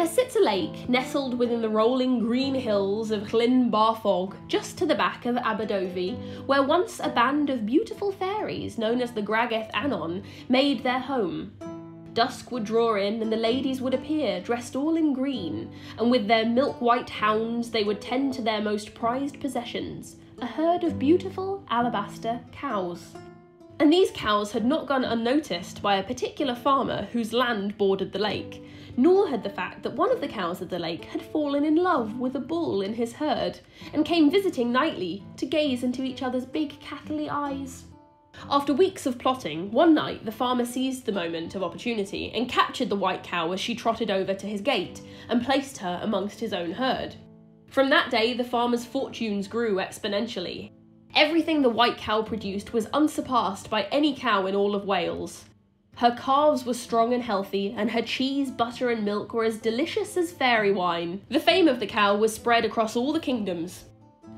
There sits a lake nestled within the rolling green hills of Llyn Barfog, just to the back of Aberdofi, where once a band of beautiful fairies known as the Gwragedd Annwn made their home. Dusk would draw in, and the ladies would appear, dressed all in green, and with their milk white hounds they would tend to their most prized possessions a herd of beautiful alabaster cows. And these cows had not gone unnoticed by a particular farmer whose land bordered the lake, nor had the fact that one of the cows of the lake had fallen in love with a bull in his herd, and came visiting nightly to gaze into each other's big cattly eyes. After weeks of plotting, one night the farmer seized the moment of opportunity and captured the white cow as she trotted over to his gate and placed her amongst his own herd. From that day, the farmer's fortunes grew exponentially. Everything the white cow produced was unsurpassed by any cow in all of Wales. Her calves were strong and healthy, and her cheese, butter, and milk were as delicious as fairy wine. The fame of the cow was spread across all the kingdoms,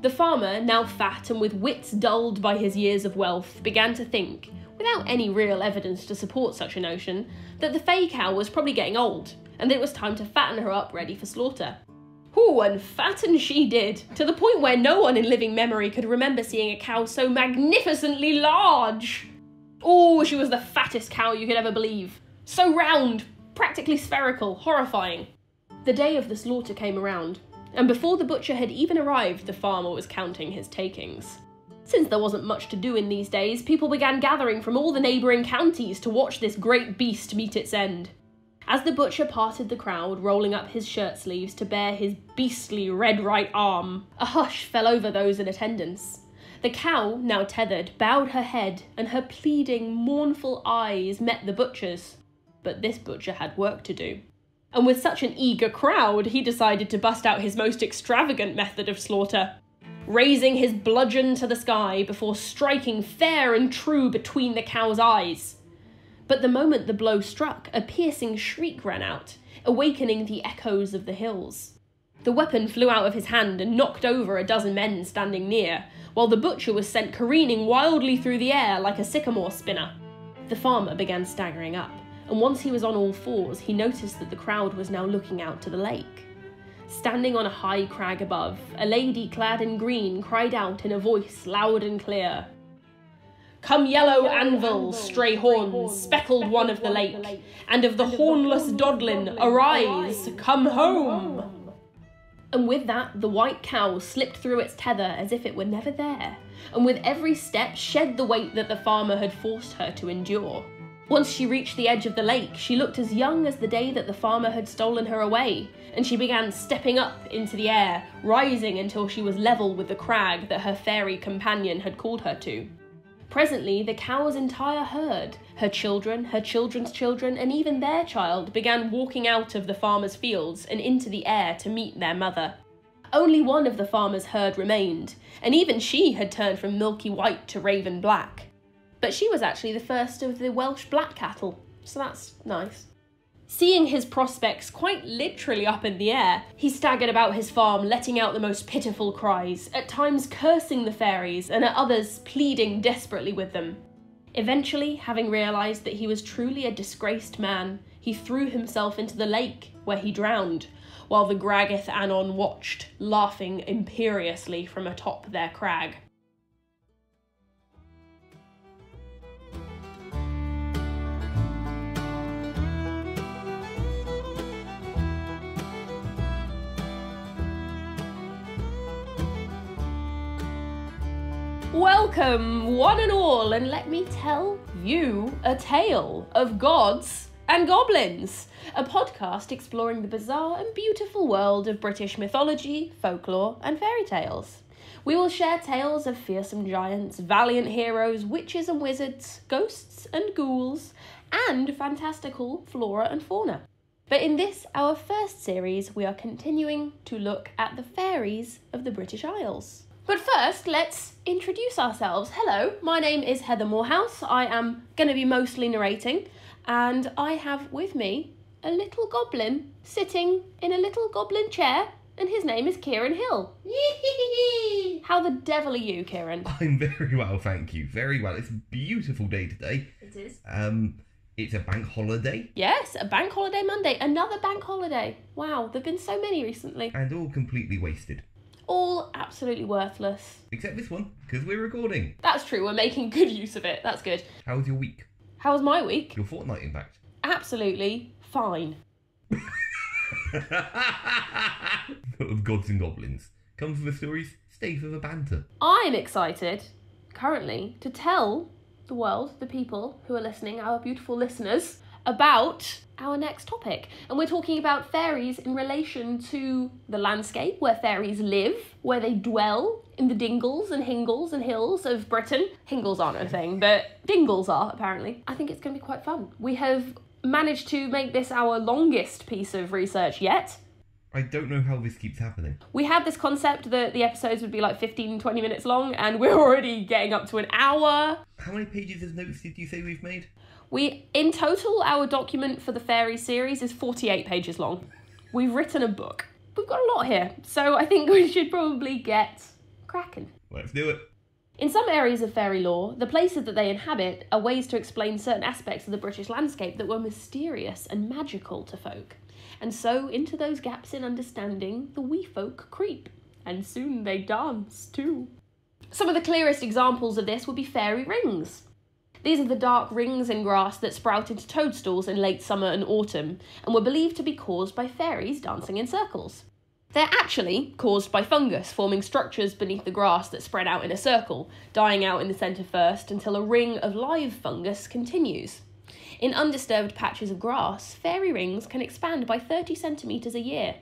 the farmer, now fat and with wits dulled by his years of wealth, began to think, without any real evidence to support such a notion, that the fey cow was probably getting old, and that it was time to fatten her up ready for slaughter. Ooh, and fatten she did, to the point where no one in living memory could remember seeing a cow so magnificently large. Oh, she was the fattest cow you could ever believe. So round, practically spherical, horrifying. The day of the slaughter came around, and before the butcher had even arrived, the farmer was counting his takings. Since there wasn't much to do in these days, people began gathering from all the neighbouring counties to watch this great beast meet its end. As the butcher parted the crowd, rolling up his shirt sleeves to bare his beastly red right arm, a hush fell over those in attendance. The cow, now tethered, bowed her head, and her pleading, mournful eyes met the butcher's. But this butcher had work to do and with such an eager crowd, he decided to bust out his most extravagant method of slaughter, raising his bludgeon to the sky before striking fair and true between the cow's eyes. But the moment the blow struck, a piercing shriek ran out, awakening the echoes of the hills. The weapon flew out of his hand and knocked over a dozen men standing near, while the butcher was sent careening wildly through the air like a sycamore spinner. The farmer began staggering up and once he was on all fours, he noticed that the crowd was now looking out to the lake. Standing on a high crag above, a lady clad in green cried out in a voice loud and clear Come, yellow, anvil, stray horn, speckled one of the lake, and of the hornless Dodlin, arise, come home! And with that, the white cow slipped through its tether as if it were never there, and with every step shed the weight that the farmer had forced her to endure. Once she reached the edge of the lake, she looked as young as the day that the farmer had stolen her away, and she began stepping up into the air, rising until she was level with the crag that her fairy companion had called her to. Presently, the cow's entire herd, her children, her children's children, and even their child, began walking out of the farmer's fields and into the air to meet their mother. Only one of the farmer's herd remained, and even she had turned from milky white to raven black. But she was actually the first of the Welsh black cattle, so that's nice. Seeing his prospects quite literally up in the air, he staggered about his farm, letting out the most pitiful cries, at times cursing the fairies, and at others pleading desperately with them. Eventually, having realised that he was truly a disgraced man, he threw himself into the lake, where he drowned, while the Gwragedd Annwn watched, laughing imperiously from atop their crag. Welcome, one and all, and let me tell you a tale of gods and goblins, a podcast exploring the bizarre and beautiful world of British mythology, folklore, and fairy tales. We will share tales of fearsome giants, valiant heroes, witches and wizards, ghosts and ghouls, and fantastical flora and fauna. But in this, our first series, we are continuing to look at the fairies of the British Isles. But first, let's introduce ourselves. Hello, my name is Heather Morehouse. I am going to be mostly narrating, and I have with me a little goblin sitting in a little goblin chair, and his name is Kieran Hill. How the devil are you, Kieran? I'm very well, thank you. Very well. It's a beautiful day today. It is. Um, It's a bank holiday Yes, a bank holiday Monday, another bank holiday. Wow, there've been so many recently. and all completely wasted. All absolutely worthless. Except this one, because we're recording. That's true, we're making good use of it. That's good. How was your week? How was my week? Your fortnight, in fact. Absolutely fine. of gods and goblins. Come for the stories, stay for the banter. I'm excited, currently, to tell the world, the people who are listening, our beautiful listeners, about our next topic. And we're talking about fairies in relation to the landscape where fairies live, where they dwell in the dingles and hingles and hills of Britain. Hingles aren't a thing, but dingles are, apparently. I think it's going to be quite fun. We have managed to make this our longest piece of research yet. I don't know how this keeps happening. We had this concept that the episodes would be like 15, 20 minutes long, and we're already getting up to an hour. How many pages of notes did you say we've made? We, in total, our document for the fairy series is 48 pages long. We've written a book. We've got a lot here, so I think we should probably get cracking. Let's do it. In some areas of fairy lore, the places that they inhabit are ways to explain certain aspects of the British landscape that were mysterious and magical to folk. And so, into those gaps in understanding, the wee folk creep. And soon they dance too. Some of the clearest examples of this would be fairy rings. These are the dark rings in grass that sprout into toadstools in late summer and autumn, and were believed to be caused by fairies dancing in circles. They're actually caused by fungus forming structures beneath the grass that spread out in a circle, dying out in the centre first until a ring of live fungus continues. In undisturbed patches of grass, fairy rings can expand by 30 centimetres a year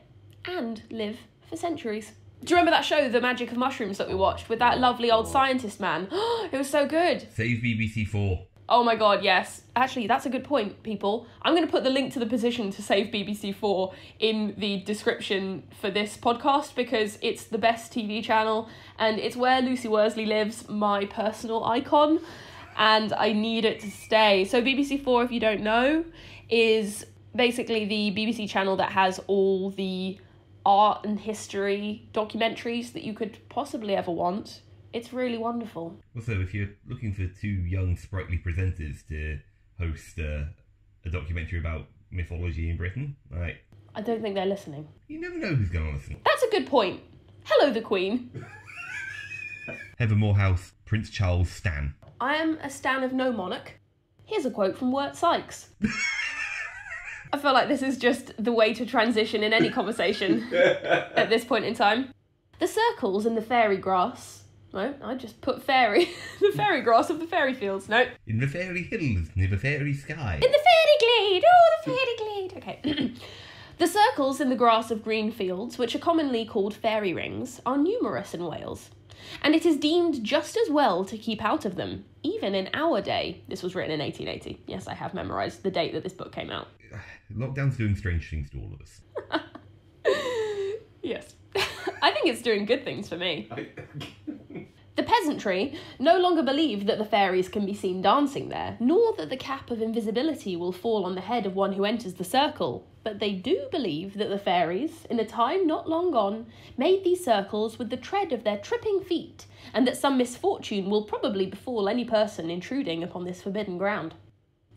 and live for centuries. Do you remember that show, The Magic of Mushrooms, that we watched with that lovely old oh, scientist man? it was so good. Save BBC 4. Oh my god, yes. Actually, that's a good point, people. I'm going to put the link to the petition to save BBC4 in the description for this podcast because it's the best TV channel and it's where Lucy Worsley lives, my personal icon, and I need it to stay. So, BBC4, if you don't know, is basically the BBC channel that has all the art and history documentaries that you could possibly ever want. It's really wonderful. Also, if you're looking for two young, sprightly presenters to host uh, a documentary about mythology in Britain, like, I don't think they're listening. you never know who's going to listen. That's a good point. Hello, the Queen. Heather Morehouse, Prince Charles Stan. I am a stan of no monarch. Here's a quote from Wirt Sikes. I feel like this is just the way to transition in any conversation at this point in time. The circles in the fairy grass. No, I just put fairy. the fairy grass of the fairy fields. No. In the fairy hills, near the fairy sky. In the fairy glade. Oh, the fairy glade. Okay. the circles in the grass of green fields, which are commonly called fairy rings, are numerous in Wales. And it is deemed just as well to keep out of them, even in our day. This was written in 1880. Yes, I have memorised the date that this book came out. Lockdown's doing strange things to all of us. Yes. I think it's doing good things for me. The peasantry no longer believe that the fairies can be seen dancing there, nor that the cap of invisibility will fall on the head of one who enters the circle. But they do believe that the fairies, in a time not long gone, made these circles with the tread of their tripping feet, and that some misfortune will probably befall any person intruding upon this forbidden ground.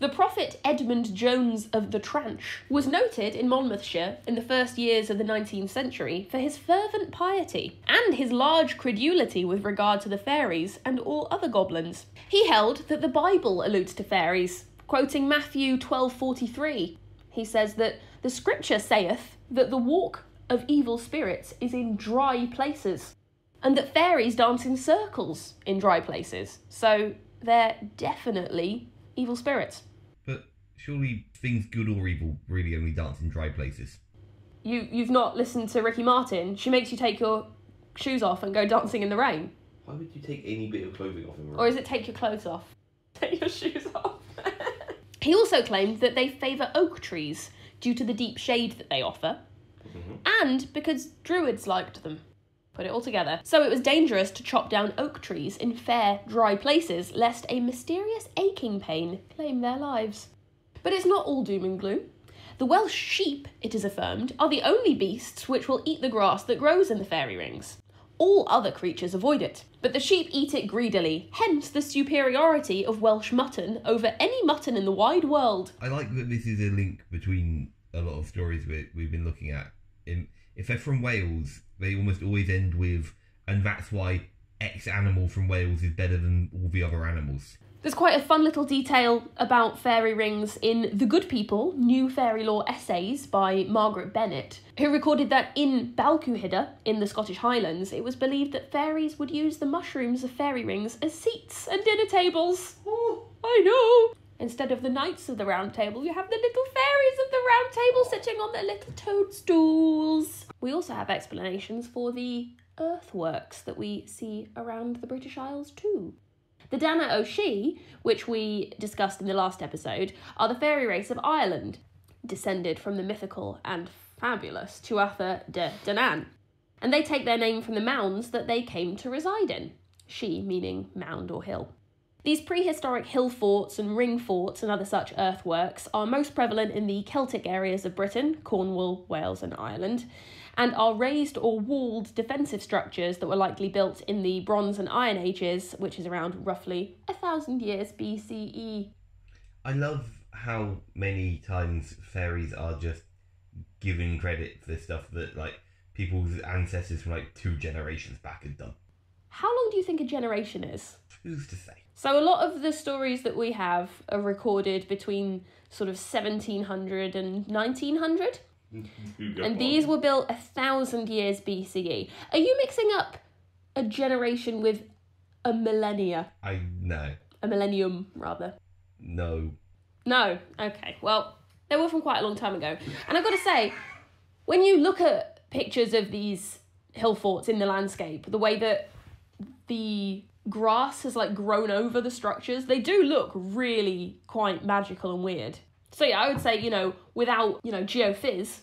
The prophet Edmund Jones of the Tranch was noted in Monmouthshire in the first years of the 19th century for his fervent piety and his large credulity with regard to the fairies and all other goblins. He held that the Bible alludes to fairies, quoting Matthew 12:43. He says that the scripture saith that the walk of evil spirits is in dry places and that fairies dance in circles in dry places. So they're definitely evil spirits. But surely things good or evil really only dance in dry places. You you've not listened to Ricky Martin. She makes you take your shoes off and go dancing in the rain. Why would you take any bit of clothing off him? Or is it take your clothes off? Take your shoes off. he also claimed that they favour oak trees due to the deep shade that they offer, mm-hmm. and because druids liked them. Put it all together. So it was dangerous to chop down oak trees in fair, dry places, lest a mysterious aching pain claim their lives. But it's not all doom and gloom. The Welsh sheep, it is affirmed, are the only beasts which will eat the grass that grows in the fairy rings. All other creatures avoid it, but the sheep eat it greedily, hence the superiority of Welsh mutton over any mutton in the wide world. I like that this is a link between a lot of stories we, we've been looking at. In, if they're from Wales, they almost always end with, and that's why X animal from Wales is better than all the other animals. There's quite a fun little detail about fairy rings in The Good People, New Fairy Lore Essays by Margaret Bennett, who recorded that in Balquhidder, in the Scottish Highlands, it was believed that fairies would use the mushrooms of fairy rings as seats and dinner tables. Oh, I know! Instead of the knights of the round table, you have the little fairies of the round table sitting on their little toadstools. We also have explanations for the earthworks that we see around the British Isles too. The Dana O'Shea, which we discussed in the last episode, are the fairy race of Ireland, descended from the mythical and fabulous Tuatha de Danann. And they take their name from the mounds that they came to reside in, she meaning mound or hill. These prehistoric hill forts and ring forts and other such earthworks are most prevalent in the Celtic areas of Britain, Cornwall, Wales, and Ireland, and are raised or walled defensive structures that were likely built in the Bronze and Iron Ages, which is around roughly a thousand years BCE. I love how many times fairies are just given credit for stuff that like people's ancestors from like two generations back had done. How long do you think a generation is? Who's to say? So, a lot of the stories that we have are recorded between sort of 1700 and 1900. Mm-hmm. And these were built a thousand years BCE. Are you mixing up a generation with a millennia? I no A millennium, rather. no. No. Okay. Well, they were from quite a long time ago. And I've got to say, when you look at pictures of these hill forts in the landscape, the way that the grass has like grown over the structures, they do look really quite magical and weird. So yeah, I would say, you know, without, you know, geophys,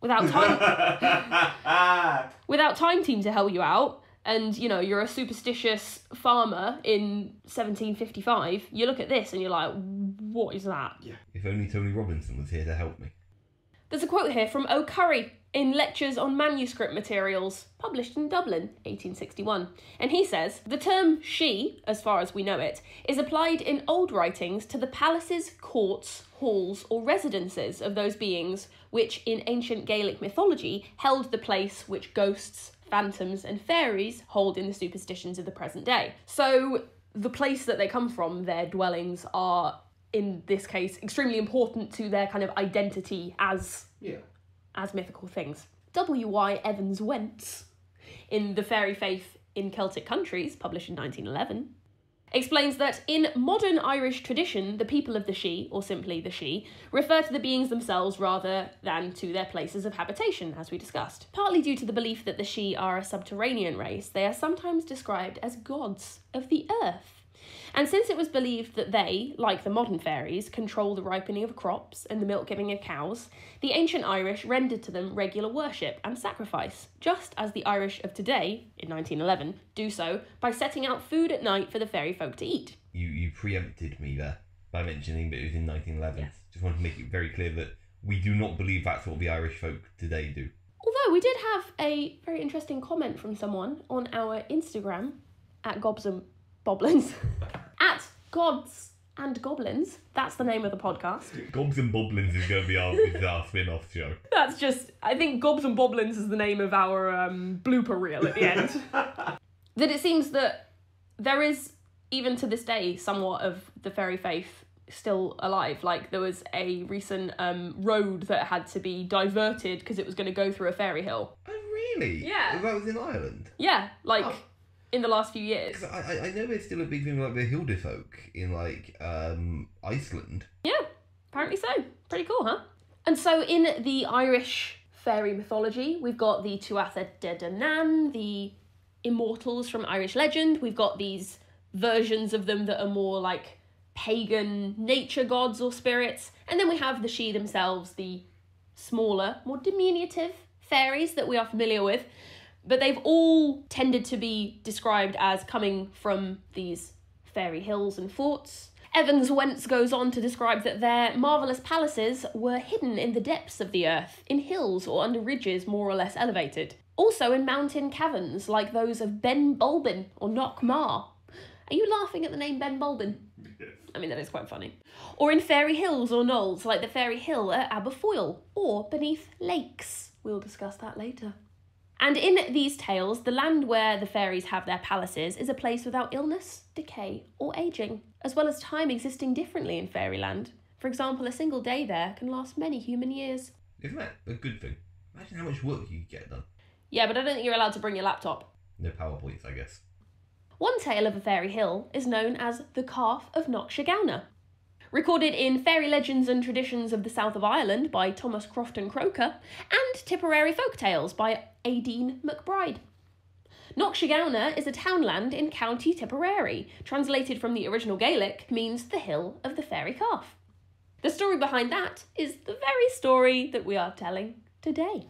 without time without time team to help you out, and you know, you're a superstitious farmer in 1755, you look at this and you're like, what is that? Yeah. If only Tony Robinson was here to help me. There's a quote here from O'Curry in Lectures on Manuscript Materials, published in Dublin, 1861. And he says The term she, as far as we know it, is applied in old writings to the palaces, courts, halls, or residences of those beings which, in ancient Gaelic mythology, held the place which ghosts, phantoms, and fairies hold in the superstitions of the present day. So, the place that they come from, their dwellings, are in this case extremely important to their kind of identity as Yeah. As mythical things. W.Y. Evans Wentz, in The Fairy Faith in Celtic Countries, published in 1911, explains that in modern Irish tradition, the people of the She, or simply the She, refer to the beings themselves rather than to their places of habitation, as we discussed. Partly due to the belief that the She are a subterranean race, they are sometimes described as gods of the earth. And since it was believed that they, like the modern fairies, control the ripening of crops and the milk giving of cows, the ancient Irish rendered to them regular worship and sacrifice, just as the Irish of today, in 1911, do so by setting out food at night for the fairy folk to eat. You you preempted me there by mentioning that it was in 1911. Yes. Just want to make it very clear that we do not believe that's what the Irish folk today do. Although we did have a very interesting comment from someone on our Instagram at Gobs and Boblins. at Gods and Goblins. That's the name of the podcast. Gobs and Boblins is going to be our, is our spin-off show. That's just, I think Gobs and Boblins is the name of our um, blooper reel at the end. that it seems that there is, even to this day, somewhat of the fairy faith still alive. Like there was a recent um, road that had to be diverted because it was going to go through a fairy hill. Oh really? Yeah. That was in Ireland. Yeah, like Oh. In the last few years. I, I know there's still a big thing like the Huldufólk in like um Iceland. Yeah, apparently so. Pretty cool, huh? And so in the Irish fairy mythology, we've got the Tuatha De Danann, the immortals from Irish legend. We've got these versions of them that are more like pagan nature gods or spirits. And then we have the she themselves, the smaller, more diminutive fairies that we are familiar with. But they've all tended to be described as coming from these fairy hills and forts. Evans Wentz goes on to describe that their marvellous palaces were hidden in the depths of the earth, in hills or under ridges more or less elevated. Also in mountain caverns like those of Ben Bulbin or Knockma. Are you laughing at the name Ben Bulbin? I mean, that is quite funny. Or in fairy hills or knolls like the fairy hill at Aberfoyle, or beneath lakes. We'll discuss that later. And in these tales, the land where the fairies have their palaces is a place without illness, decay, or aging, as well as time existing differently in fairyland. For example, a single day there can last many human years. Isn't that a good thing? Imagine how much work you could get done. Yeah, but I don't think you're allowed to bring your laptop. No PowerPoints, I guess. One tale of a fairy hill is known as the Calf of Knockshegowna. Recorded in Fairy Legends and Traditions of the South of Ireland by Thomas Crofton Croker, and Tipperary Folk Tales by Aideen McBride. Knockshegowna is a townland in County Tipperary, translated from the original Gaelic, means the hill of the fairy calf. The story behind that is the very story that we are telling today.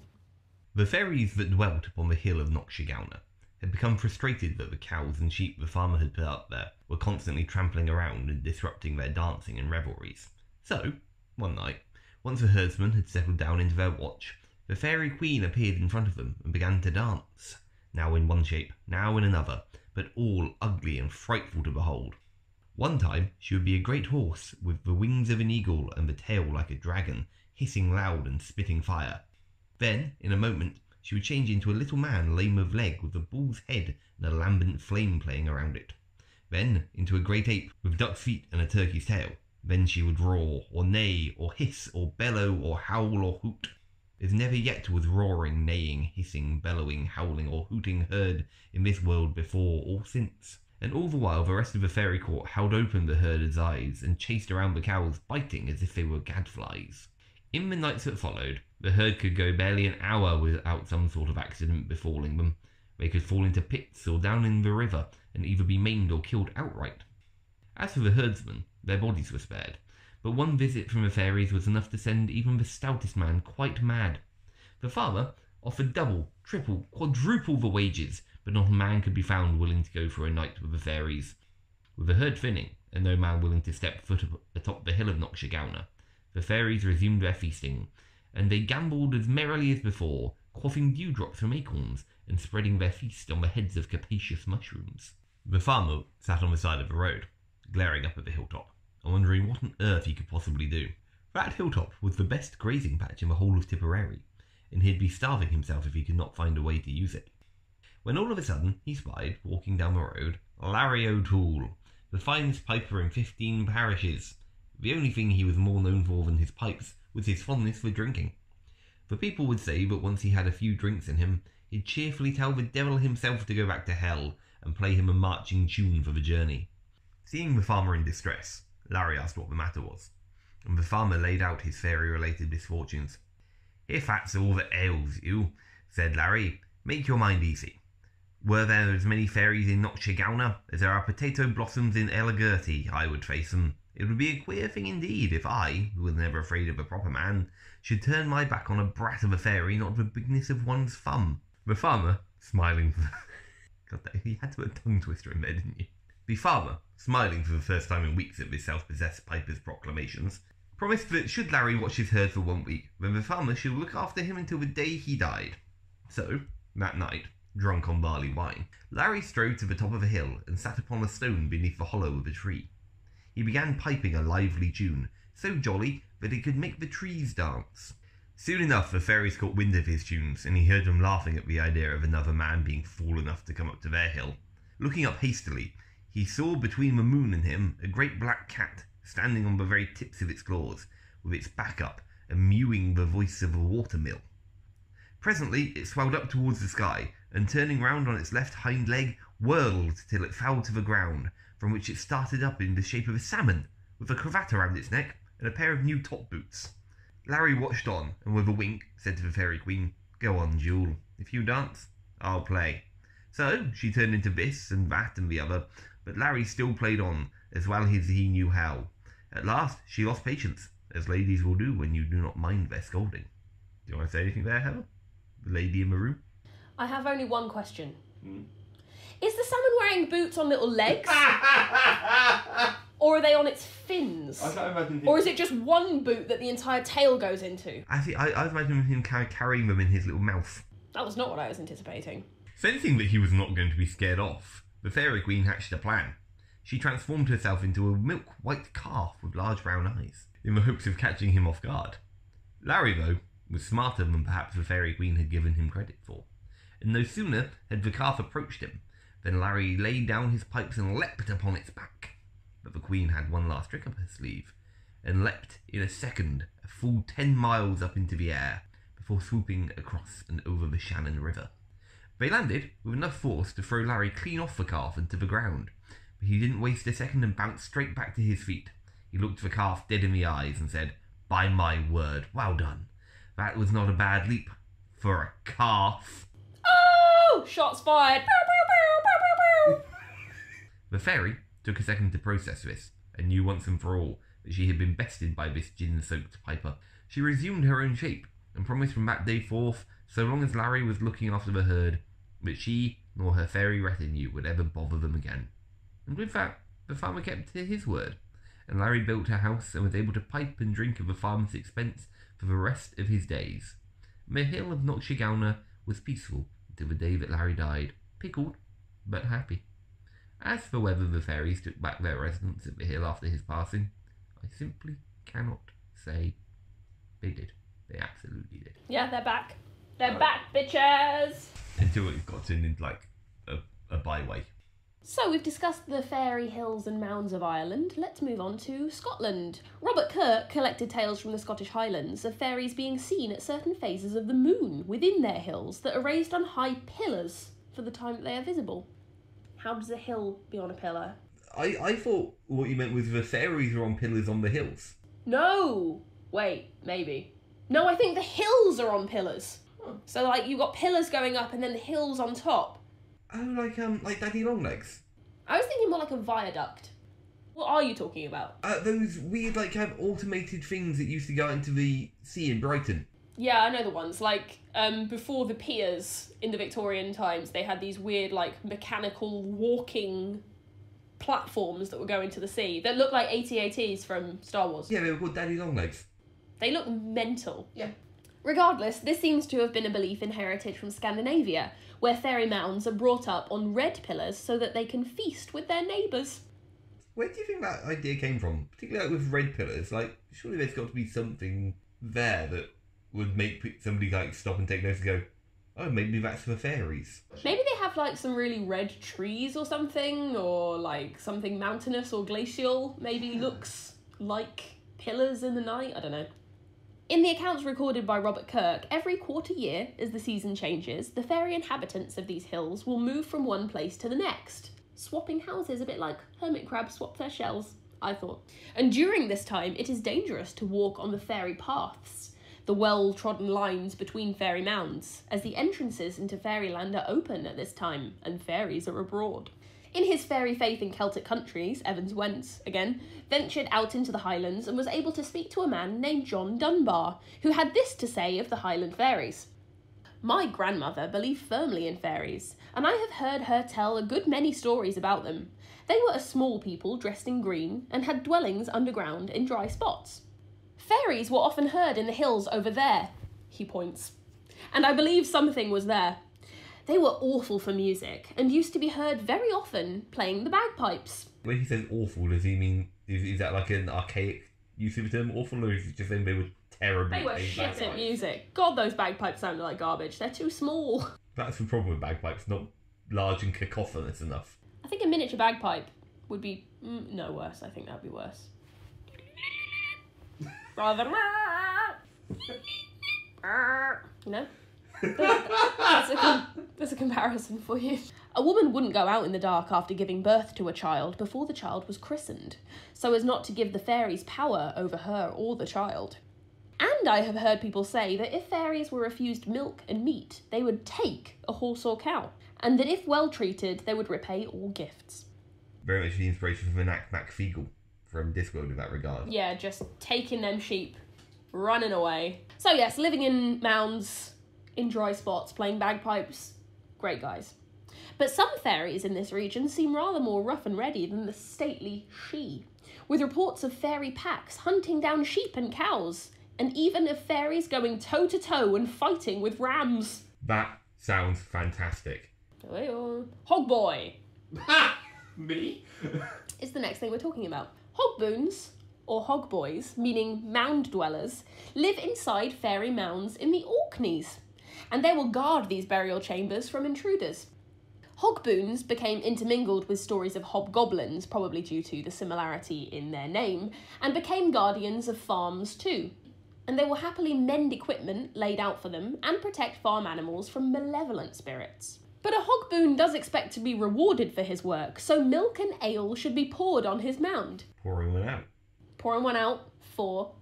The fairies that dwelt upon the hill of Knockshegowna had become frustrated that the cows and sheep the farmer had put up there were constantly trampling around and disrupting their dancing and revelries. So, one night, once the herdsmen had settled down into their watch, the fairy queen appeared in front of them and began to dance, now in one shape, now in another, but all ugly and frightful to behold. One time she would be a great horse with the wings of an eagle and the tail like a dragon, hissing loud and spitting fire. Then, in a moment, she would change into a little man lame of leg with a bull's head and a lambent flame playing around it. Then into a great ape with duck's feet and a turkey's tail. Then she would roar, or neigh, or hiss, or bellow, or howl, or hoot. There's never yet was roaring, neighing, hissing, bellowing, howling, or hooting heard in this world before or since. And all the while the rest of the fairy court held open the herders' eyes and chased around the cows, biting as if they were gadflies. In the nights that followed, the herd could go barely an hour without some sort of accident befalling them. They could fall into pits or down in the river and either be maimed or killed outright. As for the herdsmen, their bodies were spared, but one visit from the fairies was enough to send even the stoutest man quite mad. The farmer offered double, triple, quadruple the wages, but not a man could be found willing to go for a night with the fairies. With the herd thinning, and no man willing to step foot atop the hill of Knockshegowna, the fairies resumed their feasting, and they gambolled as merrily as before, quaffing dewdrops from acorns and spreading their feast on the heads of capacious mushrooms. The farmer sat on the side of the road, glaring up at the hilltop, and wondering what on earth he could possibly do. That hilltop was the best grazing patch in the whole of Tipperary, and he'd be starving himself if he could not find a way to use it. When all of a sudden he spied, walking down the road, Larry O'Toole, the finest piper in fifteen parishes. The only thing he was more known for than his pipes was his fondness for drinking. The people would say that once he had a few drinks in him, he'd cheerfully tell the devil himself to go back to hell and play him a marching tune for the journey. Seeing the farmer in distress, Larry asked what the matter was, and the farmer laid out his fairy related misfortunes. If that's all that ails you, said Larry, make your mind easy. Were there as many fairies in Knockshegowna as there are potato blossoms in Elagerty, I would face them. It would be a queer thing indeed if I, who was never afraid of a proper man, should turn my back on a brat of a fairy not the bigness of one's thumb. The farmer, smiling God, you had to put a tongue twister in there, didn't you? The farmer, smiling for the first time in weeks at this self-possessed piper's proclamations, promised that should Larry watch his herd for one week, then the farmer should look after him until the day he died. So, that night, drunk on barley wine, Larry strode to the top of a hill and sat upon a stone beneath the hollow of a tree. He began piping a lively tune, so jolly that it could make the trees dance. Soon enough, the fairies caught wind of his tunes, and he heard them laughing at the idea of another man being fool enough to come up to their hill. Looking up hastily, he saw between the moon and him a great black cat standing on the very tips of its claws, with its back up and mewing the voice of a water mill. Presently it swelled up towards the sky, and turning round on its left hind leg, whirled till it fell to the ground, from which it started up in the shape of a salmon, with a cravat around its neck and a pair of new top boots. Larry watched on, and with a wink said to the Fairy Queen, Go on, Jewel. If you dance, I'll play. So she turned into this and that and the other, but Larry still played on, as well as he knew how. At last she lost patience, as ladies will do when you do not mind their scolding. Do you want to say anything there, Heather? The lady in the room? I have only one question. Hmm. Is the salmon wearing boots on little legs? Or are they on its fins? I can't imagine. Or is it just one boot that the entire tail goes into? I see. I, I was imagining him carrying them in his little mouth. That was not what I was anticipating. Sensing that he was not going to be scared off, the Fairy Queen hatched a plan. She transformed herself into a milk white calf with large brown eyes, in the hopes of catching him off guard. Larry, though, was smarter than perhaps the Fairy Queen had given him credit for, and no sooner had the calf approached him than Larry laid down his pipes and leapt upon its back. But the Queen had one last trick up her sleeve, and leapt in a second a full ten miles up into the air before swooping across and over the Shannon River. They landed with enough force to throw Larry clean off the calf and to the ground, but he didn't waste a second and bounced straight back to his feet. He looked the calf dead in the eyes and said, By my word, well done. That was not a bad leap for a calf. Oh! Shots fired! The fairy took a second to process this, and knew once and for all that she had been bested by this gin soaked piper. She resumed her own shape, and promised from that day forth, so long as Larry was looking after the herd, that she nor her fairy retinue would ever bother them again. And with that, the farmer kept to his word, and Larry built a house and was able to pipe and drink at the farmer's expense for the rest of his days. The hill of Knockshegowna was peaceful until the day that Larry died, pickled but happy. As for whether the fairies took back their residence at the hill after his passing, I simply cannot say they did. They absolutely did. Yeah, they're back. They're Right. back, bitches! Until it got turned into like a, a byway. So we've discussed the fairy hills and mounds of Ireland. Let's move on to Scotland. Robert Kirk collected tales from the Scottish Highlands of fairies being seen at certain phases of the moon within their hills that are raised on high pillars for the time that they are visible. How does a hill be on a pillar? I, I thought what you meant was the fairies are on pillars on the hills. No! Wait, maybe. No, I think the hills are on pillars. So like you've got pillars going up and then the hills on top. Oh, like um, like Daddy Longlegs. I was thinking more like a viaduct. What are you talking about? Uh, those weird like kind of automated things that used to go out into the sea in Brighton. Yeah, I know the ones. Like, um, before the piers in the Victorian times, they had these weird, like, mechanical walking platforms that were going to the sea that looked like AT-ATs from Star Wars. Yeah, they were called Daddy Longlegs. They look mental. Yeah. Regardless, this seems to have been a belief inherited from Scandinavia, where fairy mounds are brought up on red pillars so that they can feast with their neighbours. Where do you think that idea came from? Particularly like with red pillars. Like, surely there's got to be something there that would make somebody like stop and take notice and go, "Oh, maybe that's for fairies." Maybe they have like some really red trees or something, or like something mountainous or glacial. Maybe looks like pillars in the night. I don't know. In the accounts recorded by Robert Kirk, every quarter year, as the season changes, the fairy inhabitants of these hills will move from one place to the next, swapping houses a bit like hermit crabs swap their shells, I thought. And during this time, it is dangerous to walk on the fairy paths, the well trodden lines between fairy mounds, as the entrances into fairyland are open at this time and fairies are abroad. In his fairy faith in Celtic countries, Evans Wentz, again, ventured out into the Highlands and was able to speak to a man named John Dunbar, who had this to say of the Highland fairies. My grandmother believed firmly in fairies, and I have heard her tell a good many stories about them. They were a small people dressed in green and had dwellings underground in dry spots. Fairies were often heard in the hills over there, he points, and I believe something was there. They were awful for music and used to be heard very often playing the bagpipes. When he says awful, does he mean is, is that like an archaic use of the term awful, or is it just saying they were terrible? They were shit bagpipes? at music. God, those bagpipes sounded like garbage. They're too small. That's the problem with bagpipes, not large and cacophonous enough. I think a miniature bagpipe would be mm, no worse. I think that'd be worse. Rather than you know. That's a, that's a comparison for you. A woman wouldn't go out in the dark after giving birth to a child before the child was christened, so as not to give the fairies power over her or the child. And I have heard people say that if fairies were refused milk and meat, they would take a horse or cow, and that if well treated, they would repay all gifts. Very much the inspiration from Anak Mac Feegle from Discworld in that regard. Yeah, just taking them sheep, running away. So, yes, living in mounds, in dry spots, playing bagpipes, great guys. But some fairies in this region seem rather more rough and ready than the stately she. with reports of fairy packs hunting down sheep and cows, and even of fairies going toe to toe and fighting with rams. That sounds fantastic. Hogboy Ha! Me? is the next thing we're talking about. Hogboons, or hogboys, meaning mound dwellers, live inside fairy mounds in the Orkneys, and they will guard these burial chambers from intruders. Hogboons became intermingled with stories of hobgoblins, probably due to the similarity in their name, and became guardians of farms too. And they will happily mend equipment laid out for them and protect farm animals from malevolent spirits. But a hogboon does expect to be rewarded for his work, so milk and ale should be poured on his mound. Pouring one out. Pouring one out for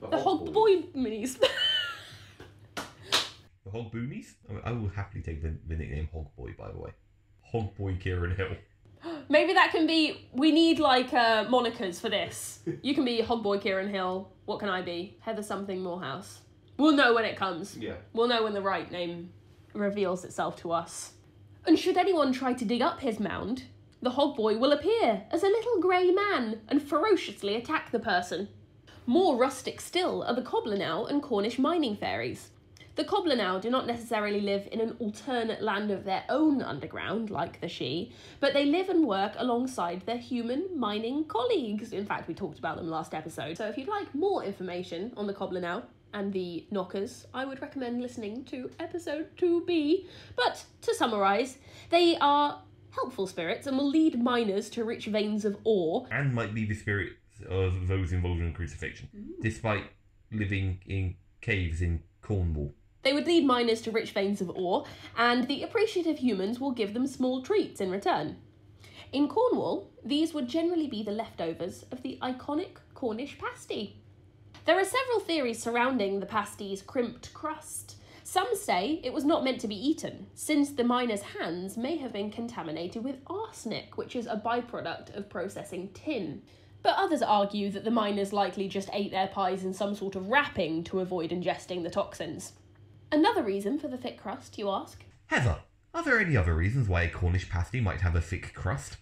the hog hog boy. boy. The Hog Boonies? I, mean, I will happily take the, the nickname Hog Boy, by the way. Hog Boy Kieran Hill. Maybe that can be. We need like uh, monikers for this. You can be Hogboy Kieran Hill. What can I be? Heather something Morehouse. We'll know when it comes. Yeah. We'll know when the right name reveals itself to us. And should anyone try to dig up his mound, the Hogboy will appear as a little grey man and ferociously attack the person. More rustic still are the Coblynau and Cornish mining fairies. The Coblynau do not necessarily live in an alternate land of their own underground, like the She, but they live and work alongside their human mining colleagues. In fact, we talked about them last episode. So if you'd like more information on the Coblynau and the Knockers, I would recommend listening to episode 2b. But to summarise, they are helpful spirits and will lead miners to rich veins of ore And might be the spirits of those involved in crucifixion, mm. despite living in caves in Cornwall. They would lead miners to rich veins of ore, and the appreciative humans will give them small treats in return. In Cornwall, these would generally be the leftovers of the iconic Cornish pasty. There are several theories surrounding the pasty's crimped crust. Some say it was not meant to be eaten, since the miners' hands may have been contaminated with arsenic, which is a byproduct of processing tin. But others argue that the miners likely just ate their pies in some sort of wrapping to avoid ingesting the toxins. Another reason for the thick crust, you ask? Heather, are there any other reasons why a Cornish pasty might have a thick crust?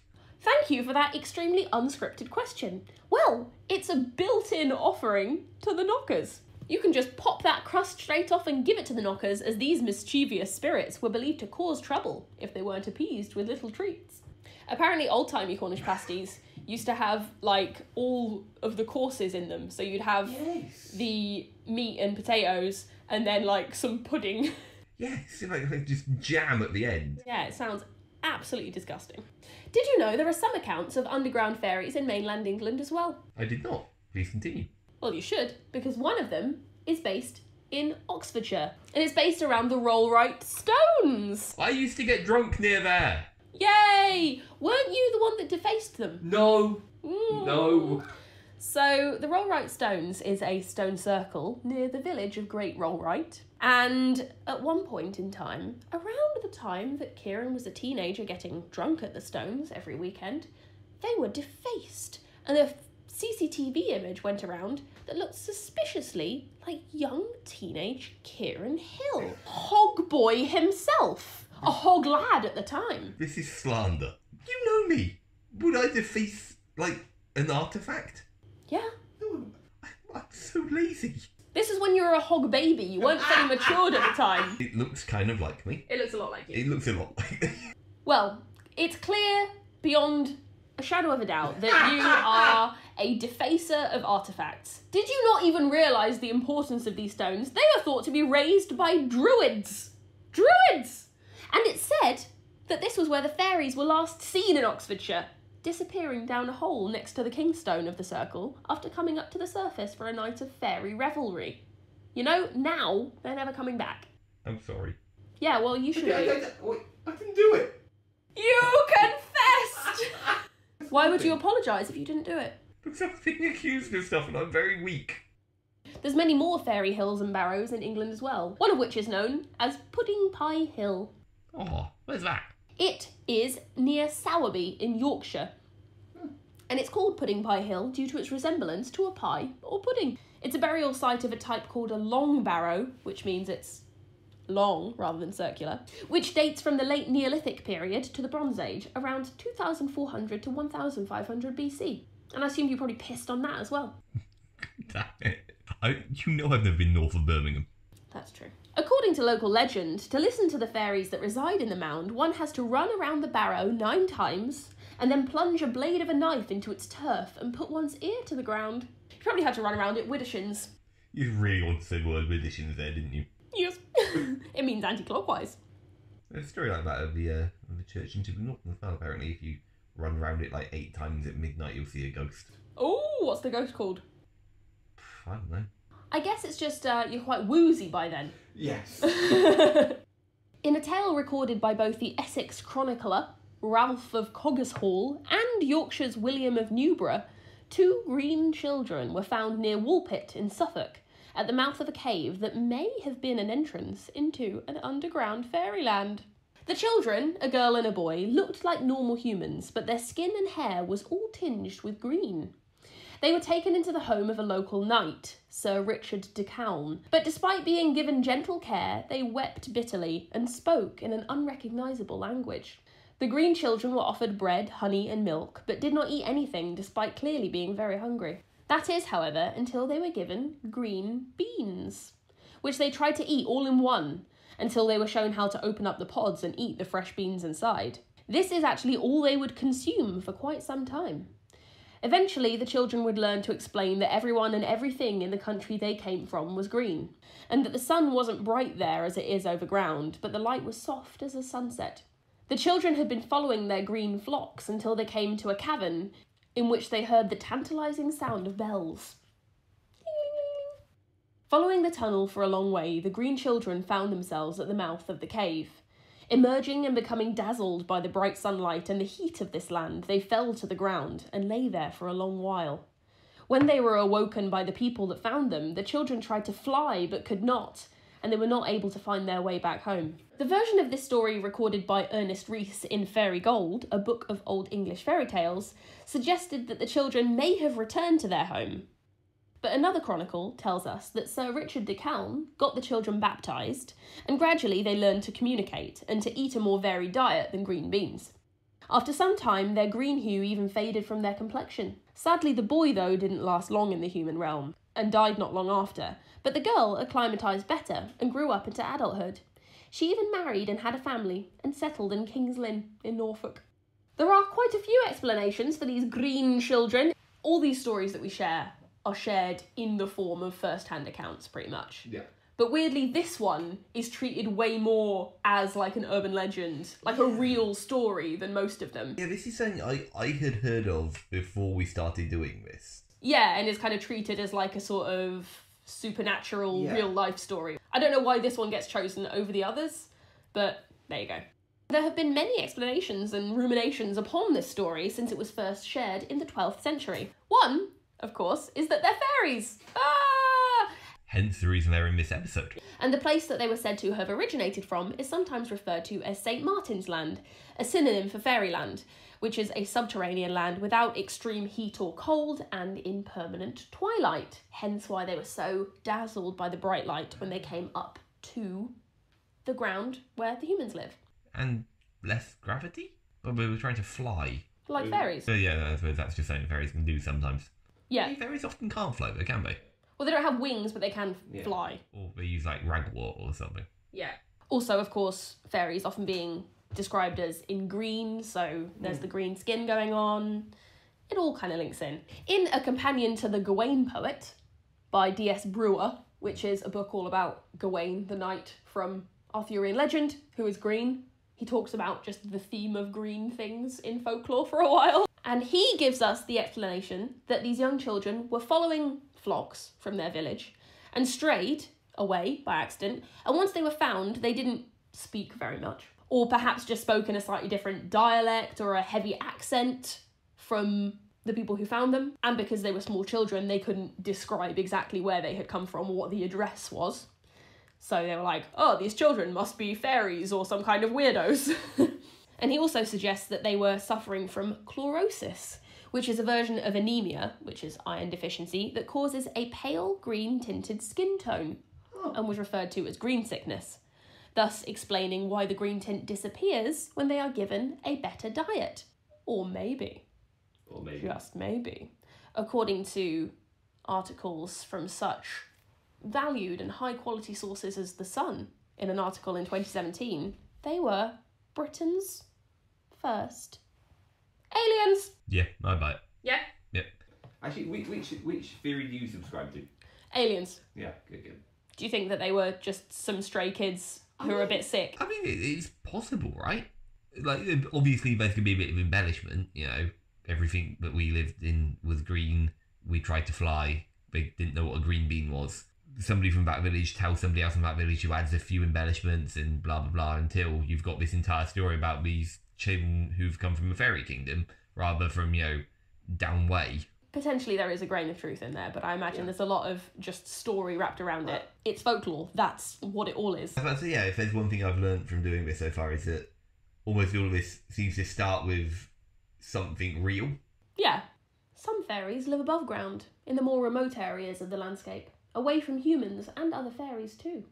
Thank you for that extremely unscripted question. Well, it's a built in offering to the knockers. You can just pop that crust straight off and give it to the knockers, as these mischievous spirits were believed to cause trouble if they weren't appeased with little treats. Apparently, old timey Cornish pasties used to have like all of the courses in them. So you'd have Yes. the meat and potatoes, and then like some pudding. Yes, like, like just jam at the end. Yeah, it sounds absolutely disgusting. Did you know there are some accounts of underground fairies in mainland England as well? I did not. Please continue. Well, you should, because one of them is based in Oxfordshire, and it's based around the Rollright Stones. I used to get drunk near there. Yay! Weren't you the one that defaced them? No. Mm. No. So, the Rollright Stones is a stone circle near the village of Great Rollright. And at one point in time, around the time that Kieran was a teenager getting drunk at the Stones every weekend, they were defaced. And a CCTV image went around that looked suspiciously like young teenage Kieran Hill. Hog boy himself. A hog lad at the time. This is slander. You know me. Would I deface, like, an artifact? Yeah. No, I, I'm so lazy. This is when you were a hog baby. You weren't fully matured at the time. It looks kind of like me. It looks a lot like you. It looks a lot like me. Well, it's clear beyond a shadow of a doubt that you are a defacer of artifacts. Did you not even realise the importance of these stones? They are thought to be raised by druids. Druids! And it's said that this was where the fairies were last seen in Oxfordshire, disappearing down a hole next to the kingstone of the circle after coming up to the surface for a night of fairy revelry. You know, now they're never coming back. I'm sorry. Yeah, well, you should I, be. I, I, wait, I didn't do it. You confessed! Why would you apologise if you didn't do it? Because I'm being accused of stuff and I'm very weak. There's many more fairy hills and barrows in England as well, one of which is known as Pudding Pie Hill. Oh, where's that? It is near Sowerby in Yorkshire. And it's called Pudding Pie Hill due to its resemblance to a pie or pudding. It's a burial site of a type called a long barrow, which means it's long rather than circular, which dates from the late Neolithic period to the Bronze Age, around 2400 to 1500 BC. And I assume you probably pissed on that as well. I, you know I've never been north of Birmingham. That's true. According to local legend, to listen to the fairies that reside in the mound, one has to run around the barrow nine times and then plunge a blade of a knife into its turf and put one's ear to the ground. You probably had to run around it widdershins. You really want to say the word editions there, didn't you? Yes. it means anti-clockwise. There's a story like that of the, uh, of the church in Chippenham as well, apparently. If you run around it like eight times at midnight, you'll see a ghost. Oh, what's the ghost called? I don't know. I guess it's just uh, you're quite woozy by then. Yes. In a tale recorded by both the Essex chronicler, Ralph of Coggeshall, and Yorkshire's William of Newburgh, two green children were found near Woolpit in Suffolk, at the mouth of a cave that may have been an entrance into an underground fairyland. The children, a girl and a boy, looked like normal humans, but their skin and hair was all tinged with green. They were taken into the home of a local knight, Sir Richard de Calne, but despite being given gentle care, they wept bitterly and spoke in an unrecognisable language. The green children were offered bread, honey, and milk, but did not eat anything despite clearly being very hungry. That is, however, until they were given green beans, which they tried to eat all in one until they were shown how to open up the pods and eat the fresh beans inside. This is actually all they would consume for quite some time. Eventually, the children would learn to explain that everyone and everything in the country they came from was green, and that the sun wasn't bright there as it is over ground, but the light was soft as a sunset. The children had been following their green flocks until they came to a cavern in which they heard the tantalising sound of bells. Following the tunnel for a long way, the green children found themselves at the mouth of the cave. Emerging and becoming dazzled by the bright sunlight and the heat of this land, they fell to the ground and lay there for a long while. When they were awoken by the people that found them, the children tried to fly but could not, and they were not able to find their way back home. The version of this story recorded by Ernest Rhys in Fairy Gold, a book of Old English fairy tales, suggested that the children may have returned to their home. But another chronicle tells us that Sir Richard de Calne got the children baptised, and gradually they learned to communicate and to eat a more varied diet than green beans. After some time, their green hue even faded from their complexion. Sadly, the boy, though, didn't last long in the human realm, and died not long after, but the girl acclimatised better and grew up into adulthood. She even married and had a family and settled in King's Lynn in Norfolk. There are quite a few explanations for these green children. All these stories that we share are shared in the form of first hand accounts, pretty much. Yeah. But weirdly, this one is treated way more as like an urban legend, like a real story than most of them. Yeah, this is something I, I had heard of before we started doing this. Yeah, and it's kind of treated as like a sort of supernatural Yeah. real life story. I don't know why this one gets chosen over the others, but there you go. There have been many explanations and ruminations upon this story since it was first shared in the 12th century. One, of course, is that they're fairies. Ah! Hence the reason they're in this episode. And the place that they were said to have originated from is sometimes referred to as St. Martin's Land, a synonym for fairyland, which is a subterranean land without extreme heat or cold and in permanent twilight. Hence why they were so dazzled by the bright light when they came up to the ground where the humans live. And less gravity? But we were trying to fly. Like fairies. So yeah, I suppose that's just something fairies can do sometimes. Yeah. Fairies often can't fly though, can they? Well, they don't have wings, but they can Yeah. fly. Or they use like ragwort or something. Yeah. Also, of course, fairies often being described as in green, so there's mm. the green skin going on. It all kind of links in. In A Companion to the Gawain Poet by D.S. Brewer, which is a book all about Gawain, the knight from Arthurian legend, who is green, he talks about just the theme of green things in folklore for a while. And he gives us the explanation that these young children were following flocks from their village and strayed away by accident. And once they were found, they didn't speak very much, or perhaps just spoke in a slightly different dialect or a heavy accent from the people who found them. And because they were small children, they couldn't describe exactly where they had come from or what the address was. So they were like, oh, these children must be fairies or some kind of weirdos. and he also suggests that they were suffering from chlorosis, which is a version of anemia, which is iron deficiency, that causes a pale green tinted skin tone oh. and was referred to as green sickness, thus explaining why the green tint disappears when they are given a better diet. Or maybe, Or maybe. just maybe, according to articles from such valued and high quality sources as The Sun, in an article in 2017, they were Britain's first aliens. Yeah, I buy it. Yeah. Yep. Actually, which, which which theory do you subscribe to? Aliens. Yeah, good, good. Do you think that they were just some stray kids who are a bit sick? I mean, it's possible, right? Like, obviously, there's going to be a bit of embellishment. You know, everything that we lived in was green. We tried to fly. They didn't know what a green bean was. Somebody from that village tells somebody else from that village who adds a few embellishments and blah blah blah until you've got this entire story about these children who've come from a fairy kingdom rather from you know down way. Potentially there is a grain of truth in there, but I imagine there's a lot of just story wrapped around it. It's folklore. That's what it all is. I was about to say, yeah, if there's one thing I've learned from doing this so far is that almost all of this seems to start with something real. Yeah. Some fairies live above ground, in the more remote areas of the landscape, away from humans and other fairies too.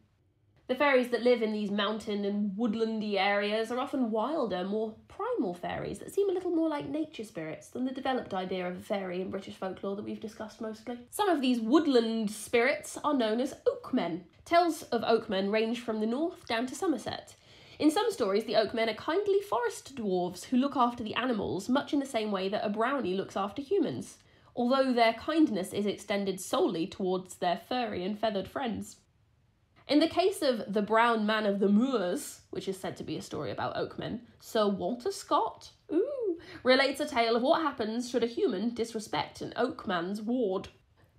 The fairies that live in these mountain and woodlandy areas are often wilder, more primal fairies that seem a little more like nature spirits than the developed idea of a fairy in British folklore that we've discussed mostly. Some of these woodland spirits are known as oakmen. Tales of oakmen range from the north down to Somerset. In some stories, the oakmen are kindly forest dwarves who look after the animals much in the same way that a brownie looks after humans, although their kindness is extended solely towards their furry and feathered friends. In the case of The Brown Man of the Moors, which is said to be a story about oakmen, Sir Walter Scott, ooh, relates a tale of what happens should a human disrespect an oakman's ward.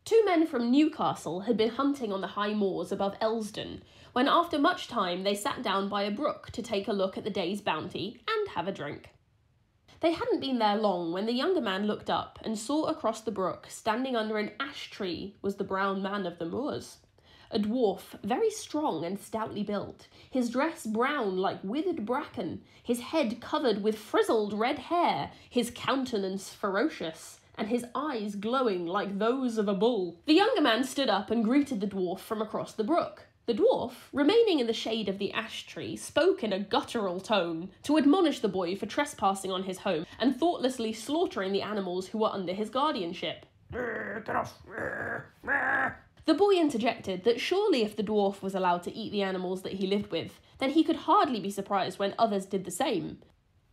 Two men from Newcastle had been hunting on the high moors above Elsdon, when after much time they sat down by a brook to take a look at the day's bounty and have a drink. They hadn't been there long when the younger man looked up and saw across the brook, standing under an ash tree, was the brown man of the moors. A dwarf, very strong and stoutly built, his dress brown like withered bracken, his head covered with frizzled red hair, his countenance ferocious, and his eyes glowing like those of a bull. The younger man stood up and greeted the dwarf from across the brook. The dwarf, remaining in the shade of the ash tree, spoke in a guttural tone to admonish the boy for trespassing on his home and thoughtlessly slaughtering the animals who were under his guardianship. The boy interjected that surely if the dwarf was allowed to eat the animals that he lived with, then he could hardly be surprised when others did the same.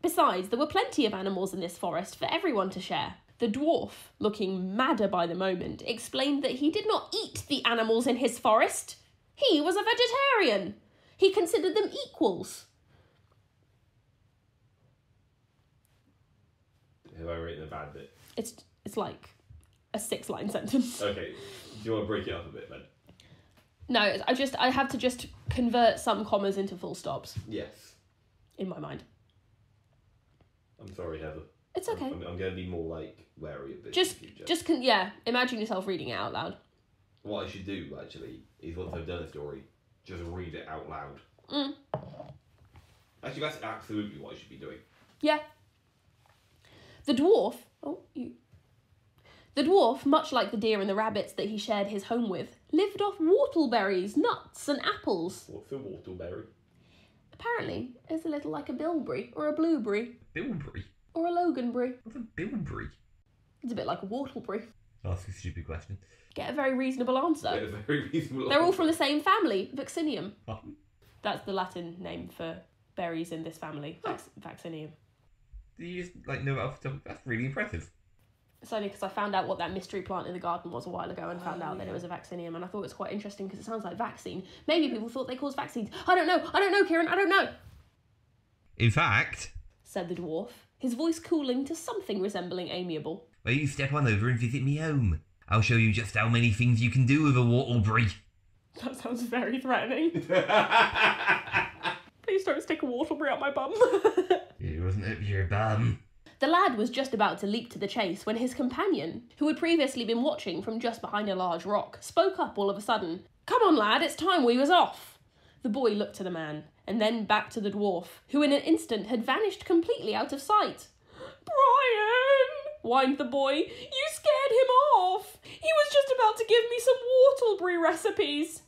Besides, there were plenty of animals in this forest for everyone to share. The dwarf, looking madder by the moment, explained that he did not eat the animals in his forest. He was a vegetarian. He considered them equals. Have I written a bad bit? It's it's like a six line sentence. Okay, do you want to break it up a bit then? No, I just I have to just convert some commas into full stops Yes. in my mind. I'm sorry, Heather. It's okay. I'm, I'm going to be more like wary of this Just in future. just con- yeah, imagine yourself reading it out loud. What I should do actually is once I've done a story, just read it out loud. Mm. Actually, that's absolutely what I should be doing. Yeah. The dwarf. Oh, you. The dwarf, much like the deer and the rabbits that he shared his home with, lived off whortleberries, nuts, and apples. What's a whortleberry? Apparently, it's a little like a bilberry, or a blueberry, Bilberry? or a loganberry. What's a bilberry? It's a bit like a whortleberry. Ask a stupid question. Get a very reasonable answer. They're very reasonable. They're all from the same family, Vaccinium. Oh, That's the Latin name for berries in this family, Vax- Vaccinium. do you just like know it off the top? That's really impressive. It's only because I found out what that mystery plant in the garden was a while ago and found out that it was a vaccinium, and I thought it was quite interesting because it sounds like vaccine. Maybe people thought they caused vaccines. I don't know. I don't know, Kieran. I don't know. In fact, Said the dwarf, his voice cooling to something resembling amiable. will you step on over and visit me home? I'll show you just how many things you can do with a whortleberry. That sounds very threatening. Please don't stick a whortleberry up my bum. It wasn't up your bum. The lad was just about to leap to the chase when his companion, who had previously been watching from just behind a large rock, spoke up all of a sudden. Come on, lad, it's time we was off. The boy looked to the man, and then back to the dwarf, who in an instant had vanished completely out of sight. Brian, whined the boy, you scared him off. He was just about to give me some whortleberry recipes.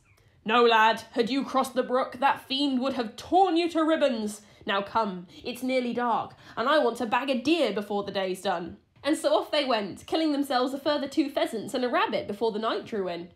No, lad, had you crossed the brook, that fiend would have torn you to ribbons. Now come, it's nearly dark, and I want to bag a deer before the day's done. And so off they went, killing themselves a further two pheasants and a rabbit before the night drew in.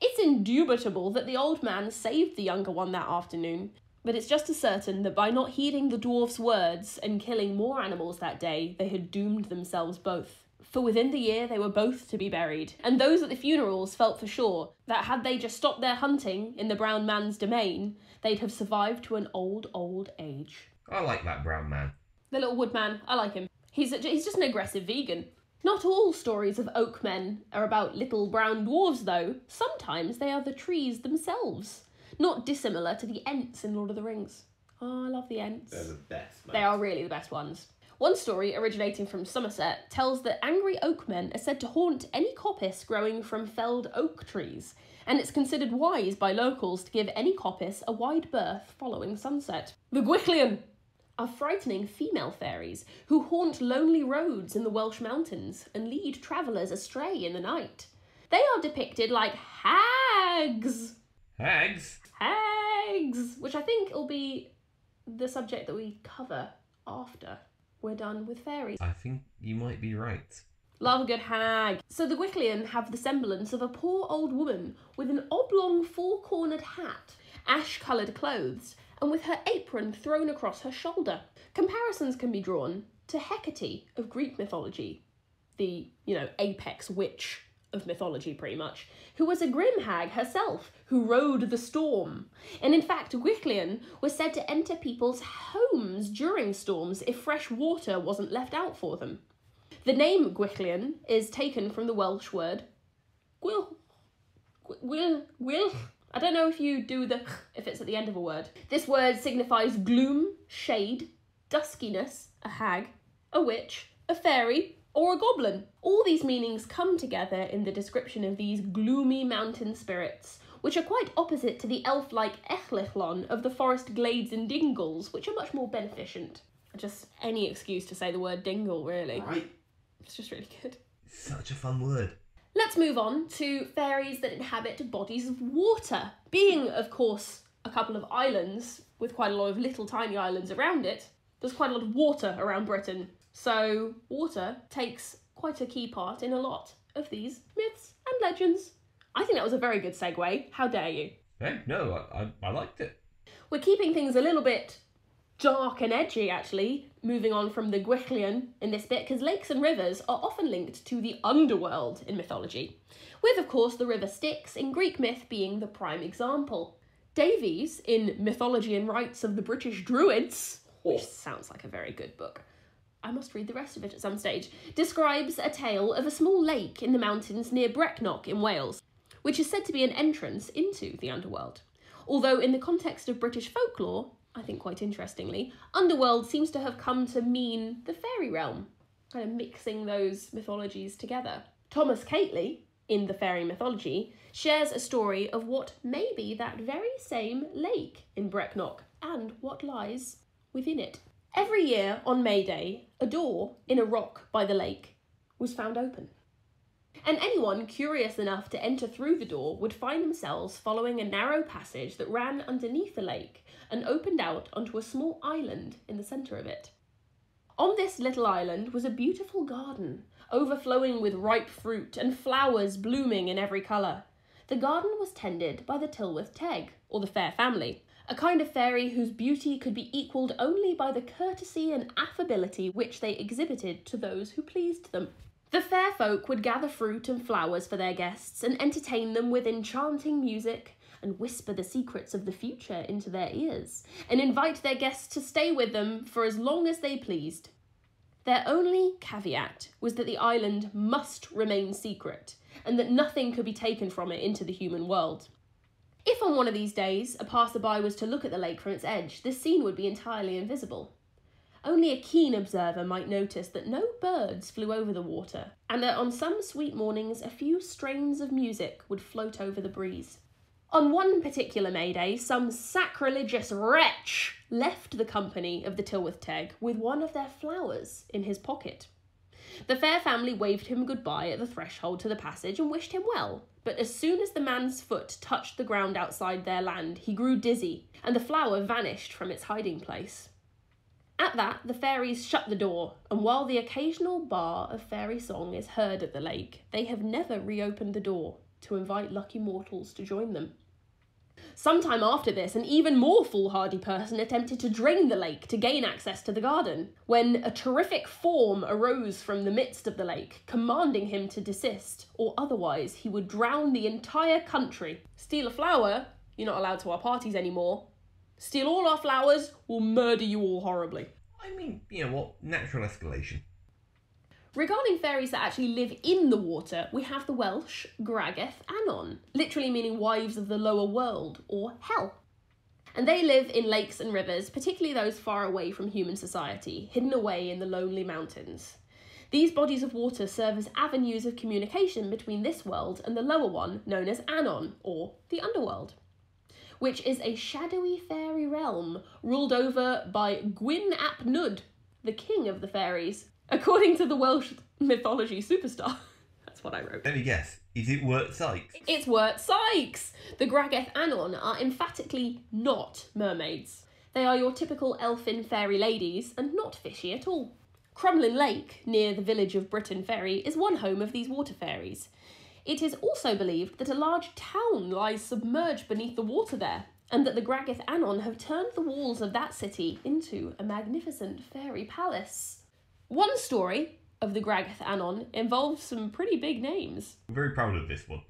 It's indubitable that the old man saved the younger one that afternoon, but it's just as certain that by not heeding the dwarf's words and killing more animals that day, they had doomed themselves both. For within the year they were both to be buried, and those at the funerals felt for sure that had they just stopped their hunting in the brown man's domain, they'd have survived to an old, old age. I like that brown man. The little woodman, I like him. He's, a, he's just an aggressive vegan. Not all stories of oak men are about little brown dwarves, though. Sometimes they are the trees themselves, not dissimilar to the Ents in Lord of the Rings. Oh, I love the Ents. They're the best. Man. They are really the best ones. One story, originating from Somerset, tells that angry oakmen are said to haunt any coppice growing from felled oak trees, and it's considered wise by locals to give any coppice a wide berth following sunset. The Gwyllion are frightening female fairies who haunt lonely roads in the Welsh mountains and lead travellers astray in the night. They are depicted like hags. Hags? Hags! Which I think will be the subject that we cover after we're done with fairies. I think you might be right. Love a good hag. So the Gwyllion have the semblance of a poor old woman with an oblong four cornered hat, ash coloured clothes, and with her apron thrown across her shoulder. Comparisons can be drawn to Hecate of Greek mythology, the, you know, apex witch of mythology, pretty much, who was a grim hag herself, who rode the storm. And in fact, Gwyllion was said to enter people's homes during storms if fresh water wasn't left out for them. The name Gwyllion is taken from the Welsh word gwyll. Gwyl. Gwyl. I don't know if you do the if it's at the end of a word. This word signifies gloom, shade, duskiness, a hag, a witch, a fairy, or a goblin. All these meanings come together in the description of these gloomy mountain spirits, which are quite opposite to the elf like Ellyllon of the forest glades and dingles, which are much more beneficent. Just any excuse to say the word dingle, really. Right. It's just really good. Such a fun word. Let's move on to fairies that inhabit bodies of water. Being, of course, a couple of islands with quite a lot of little tiny islands around it, there's quite a lot of water around Britain. So, water takes quite a key part in a lot of these myths and legends. I think that was a very good segue. How dare you? Hey, no, I, I, I liked it. We're keeping things a little bit dark and edgy, actually, moving on from the Gwyllion in this bit, because lakes and rivers are often linked to the underworld in mythology, with, of course, the river Styx in Greek myth being the prime example. Davies, in Mythology and Rites of the British Druids, which oh. sounds like a very good book, I must read the rest of it at some stage, describes a tale of a small lake in the mountains near Brecknock in Wales, which is said to be an entrance into the underworld. Although, in the context of British folklore, I think quite interestingly, underworld seems to have come to mean the fairy realm, kind of mixing those mythologies together. Thomas Keightley, in the fairy mythology, shares a story of what may be that very same lake in Brecknock and what lies within it. Every year on May Day, a door in a rock by the lake was found open. And anyone curious enough to enter through the door would find themselves following a narrow passage that ran underneath the lake and opened out onto a small island in the centre of it. On this little island was a beautiful garden, overflowing with ripe fruit and flowers blooming in every colour. The garden was tended by the Tylwyth Teg, or the Fair Family, a kind of fairy whose beauty could be equalled only by the courtesy and affability which they exhibited to those who pleased them. The fair folk would gather fruit and flowers for their guests and entertain them with enchanting music and whisper the secrets of the future into their ears and invite their guests to stay with them for as long as they pleased. Their only caveat was that the island must remain secret and that nothing could be taken from it into the human world. If on one of these days a passerby was to look at the lake from its edge, the scene would be entirely invisible. Only a keen observer might notice that no birds flew over the water, and that on some sweet mornings a few strains of music would float over the breeze. On one particular May Day, some sacrilegious wretch left the company of the Tylwyth Teg with one of their flowers in his pocket. The fair family waved him goodbye at the threshold to the passage and wished him well, but as soon as the man's foot touched the ground outside their land, he grew dizzy, and the flower vanished from its hiding place. At that, the fairies shut the door, and while the occasional bar of fairy song is heard at the lake, they have never reopened the door to invite lucky mortals to join them. Sometime after this, an even more foolhardy person attempted to drain the lake to gain access to the garden, when a terrific form arose from the midst of the lake, commanding him to desist, or otherwise he would drown the entire country. Steal a flower, you're not allowed to our parties anymore. Steal all our flowers, we'll murder you all horribly. I mean, you know what? Natural escalation. Regarding fairies that actually live in the water, we have the Welsh Gwragedd Annwn, literally meaning wives of the lower world or hell. And they live in lakes and rivers, particularly those far away from human society, hidden away in the lonely mountains. These bodies of water serve as avenues of communication between this world and the lower one, known as Annwn, or the underworld, which is a shadowy fairy realm ruled over by Gwyn ap Nud, the king of the fairies, according to the Welsh mythology superstar. That's what I wrote. Let me guess. Is it Wirt Sikes? It's Wirt Sikes! The Gwragedd Annwn are emphatically not mermaids. They are your typical elfin fairy ladies and not fishy at all. Crumlin Lake, near the village of Briton Ferry, is one home of these water fairies. It is also believed that a large town lies submerged beneath the water there, and that the Gwragedd Annwn have turned the walls of that city into a magnificent fairy palace. One story of the Gwragedd Annwn involves some pretty big names. I'm very proud of this one.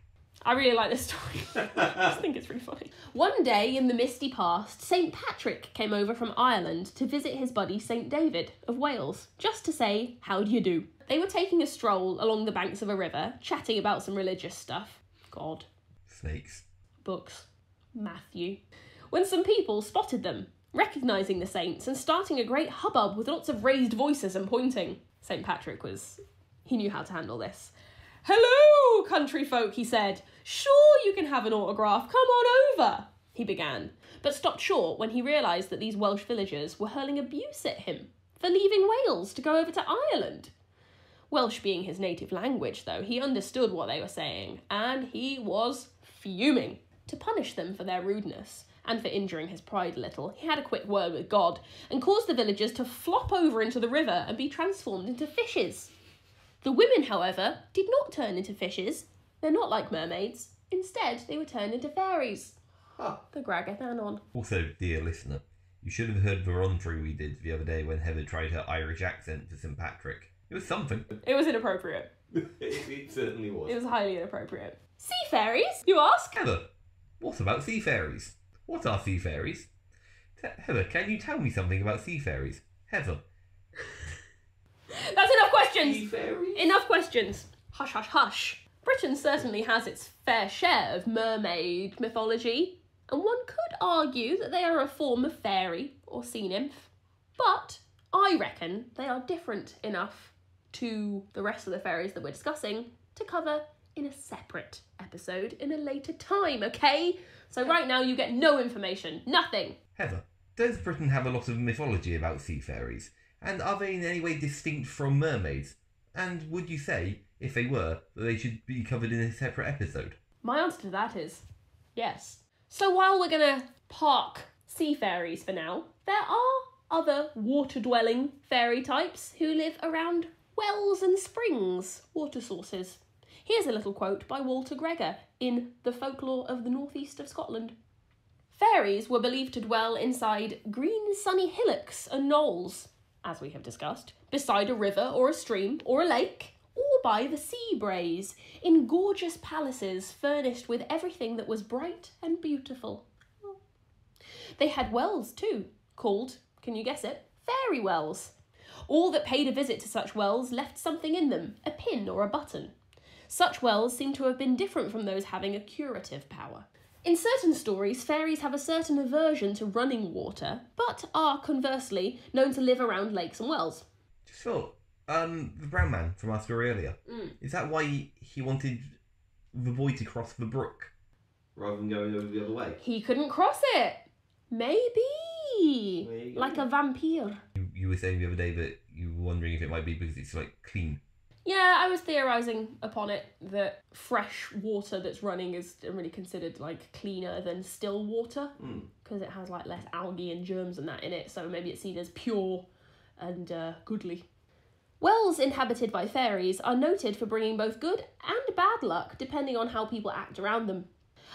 I really like this story. I just think it's really funny. One day in the misty past, St. Patrick came over from Ireland to visit his buddy St. David of Wales, just to say, How do you do? They were taking a stroll along the banks of a river, chatting about some religious stuff. God, Snakes. books, Matthew. When some people spotted them, recognising the saints and starting a great hubbub with lots of raised voices and pointing. St. Patrick was. He knew how to handle this. Hello, country folk, he said. Sure, you can have an autograph. Come on over, he began, but stopped short when he realised that these Welsh villagers were hurling abuse at him for leaving Wales to go over to Ireland. Welsh being his native language, though, he understood what they were saying, and he was fuming. To punish them for their rudeness, and for injuring his pride a little, he had a quick word with God, and caused the villagers to flop over into the river and be transformed into fishes. The women, however, did not turn into fishes. They're not like mermaids. Instead, they were turned into fairies. Huh. The Gwragedd Annwn. Also, dear listener, you should have heard the run-through we did the other day when Heather tried her Irish accent for St. Patrick. It was something. It was inappropriate. it, it certainly was. It was highly inappropriate. Sea fairies, you ask? Heather, what about sea fairies? What are sea fairies? T- Heather, can you tell me something about sea fairies? Heather, That's enough questions! Sea fairies? Enough questions. Hush, hush, hush. Britain certainly has its fair share of mermaid mythology, and one could argue that they are a form of fairy or sea nymph. But I reckon they are different enough to the rest of the fairies that we're discussing to cover in a separate episode in a later time, okay? So right now you get no information, nothing. Heather, does Britain have a lot of mythology about sea fairies? And are they in any way distinct from mermaids? And would you say, if they were, that they should be covered in a separate episode? My answer to that is yes. So while we're gonna park sea fairies for now, there are other water dwelling fairy types who live around wells and springs, water sources. Here's a little quote by Walter Gregor in The Folklore of the Northeast of Scotland. Fairies were believed to dwell inside green sunny hillocks and knolls, as we have discussed, beside a river or a stream or a lake, or by the sea braes, in gorgeous palaces furnished with everything that was bright and beautiful. They had wells too, called, can you guess it, fairy wells. All that paid a visit to such wells left something in them, a pin or a button. Such wells seem to have been different from those having a curative power. In certain stories, fairies have a certain aversion to running water, but are conversely known to live around lakes and wells. Just thought, um, the brown man from our story earlier. Mm. Is that why he wanted the boy to cross the brook? Rather than going over the other way. He couldn't cross it. Maybe. There you go. Like a vampire. You, you were saying the other day that you were wondering if it might be because it's like clean. Yeah, I was theorising upon it that fresh water that's running is really considered like cleaner than still water Hmm. because it has like less algae and germs and that in it, so maybe it's seen as pure and uh, goodly. Wells inhabited by fairies are noted for bringing both good and bad luck depending on how people act around them.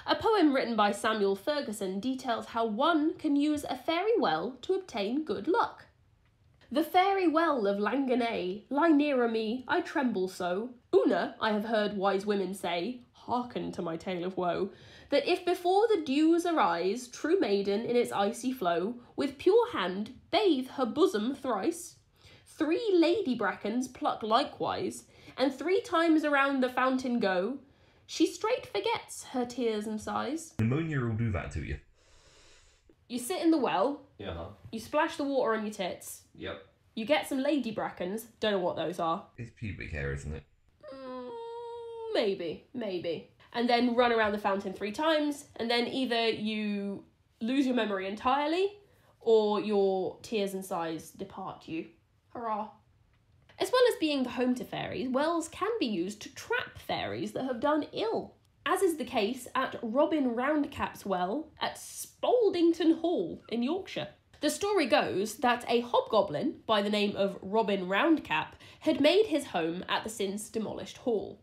A poem written by Samuel Ferguson details how one can use a fairy well to obtain good luck. The fairy well of Lagnanay lie nearer me, I tremble so. Una, I have heard wise women say, hearken to my tale of woe, that if before the dews arise, true maiden in its icy flow, with pure hand bathe her bosom thrice, three lady brackens pluck likewise, and three times around the fountain go, she straight forgets her tears and sighs. Pneumonia will do that to you. You sit in the well, Yeah. huh? you splash the water on your tits, Yep. you get some lady brackens, don't know what those are. It's pubic hair, isn't it? Mm, maybe, maybe. And then run around the fountain three times, and then either you lose your memory entirely, or your tears and sighs depart you. Hurrah. As well as being the home to fairies, wells can be used to trap fairies that have done ill, as is the case at Robin Roundcap's well at Spaldington Hall in Yorkshire. The story goes that a hobgoblin by the name of Robin Roundcap had made his home at the since demolished hall.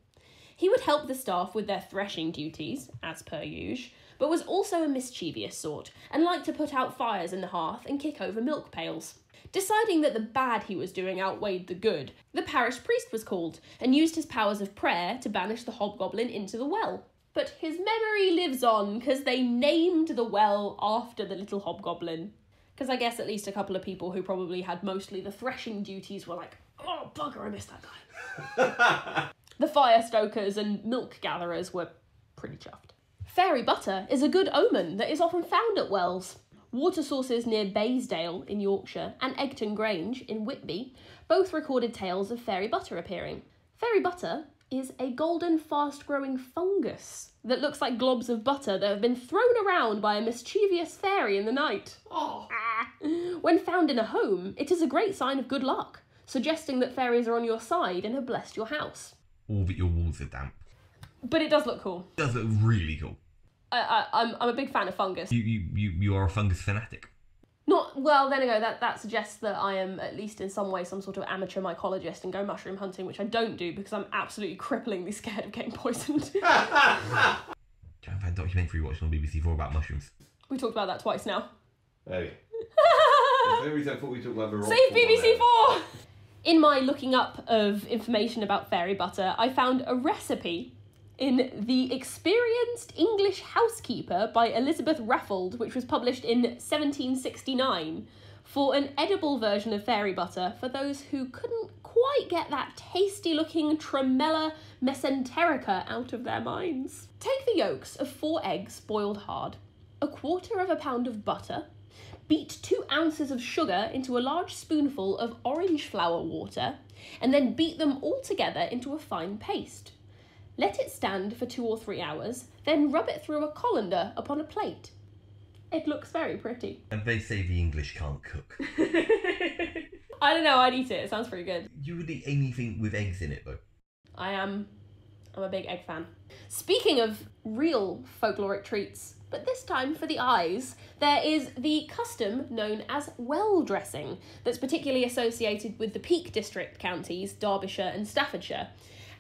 He would help the staff with their threshing duties, as per usual, but was also a mischievous sort and liked to put out fires in the hearth and kick over milk pails. Deciding that the bad he was doing outweighed the good, the parish priest was called and used his powers of prayer to banish the hobgoblin into the well. But his memory lives on because they named the well after the little hobgoblin. Because I guess at least a couple of people who probably had mostly the threshing duties were like, oh, bugger, I missed that guy. the fire stokers and milk gatherers were pretty chuffed. Fairy butter is a good omen that is often found at wells. Water sources near Baysdale in Yorkshire and Egton Grange in Whitby both recorded tales of fairy butter appearing. Fairy butter is a golden, fast growing fungus that looks like globs of butter that have been thrown around by a mischievous fairy in the night. Oh. When found in a home, it is a great sign of good luck, suggesting that fairies are on your side and have blessed your house. Or that your walls are damp. But it does look cool. It does look really cool. I, I, I'm, I'm a big fan of fungus. You, you, you, you are a fungus fanatic. Not well. Then ago, that that suggests that I am at least in some way some sort of amateur mycologist and go mushroom hunting, which I don't do because I'm absolutely cripplingly scared of getting poisoned. Giant fan documentary watched on BBC Four about mushrooms. we talked about that twice now. Hey. That's the reason I thought we talked about the Save BBC. Four. In my looking up of information about fairy butter, I found a recipe in The Experienced English Housekeeper by Elizabeth Raffald, which was published in 1769, for an edible version of fairy butter for those who couldn't quite get that tasty looking Tremella mesenterica out of their minds. Take the yolks of four eggs boiled hard, a quarter of a pound of butter, Beat two ounces of sugar into a large spoonful of orange flower water, and then beat them all together into a fine paste. Let it stand for two or three hours, then rub it through a colander upon a plate. It looks very pretty. And they say the English can't cook. I don't know, I'd eat it. It sounds pretty good. You would eat anything with eggs in it, though. I am I'm a big egg fan. Speaking of real folkloric treats, but this time for the eyes, there is the custom known as well dressing that's particularly associated with the Peak District counties, Derbyshire and Staffordshire.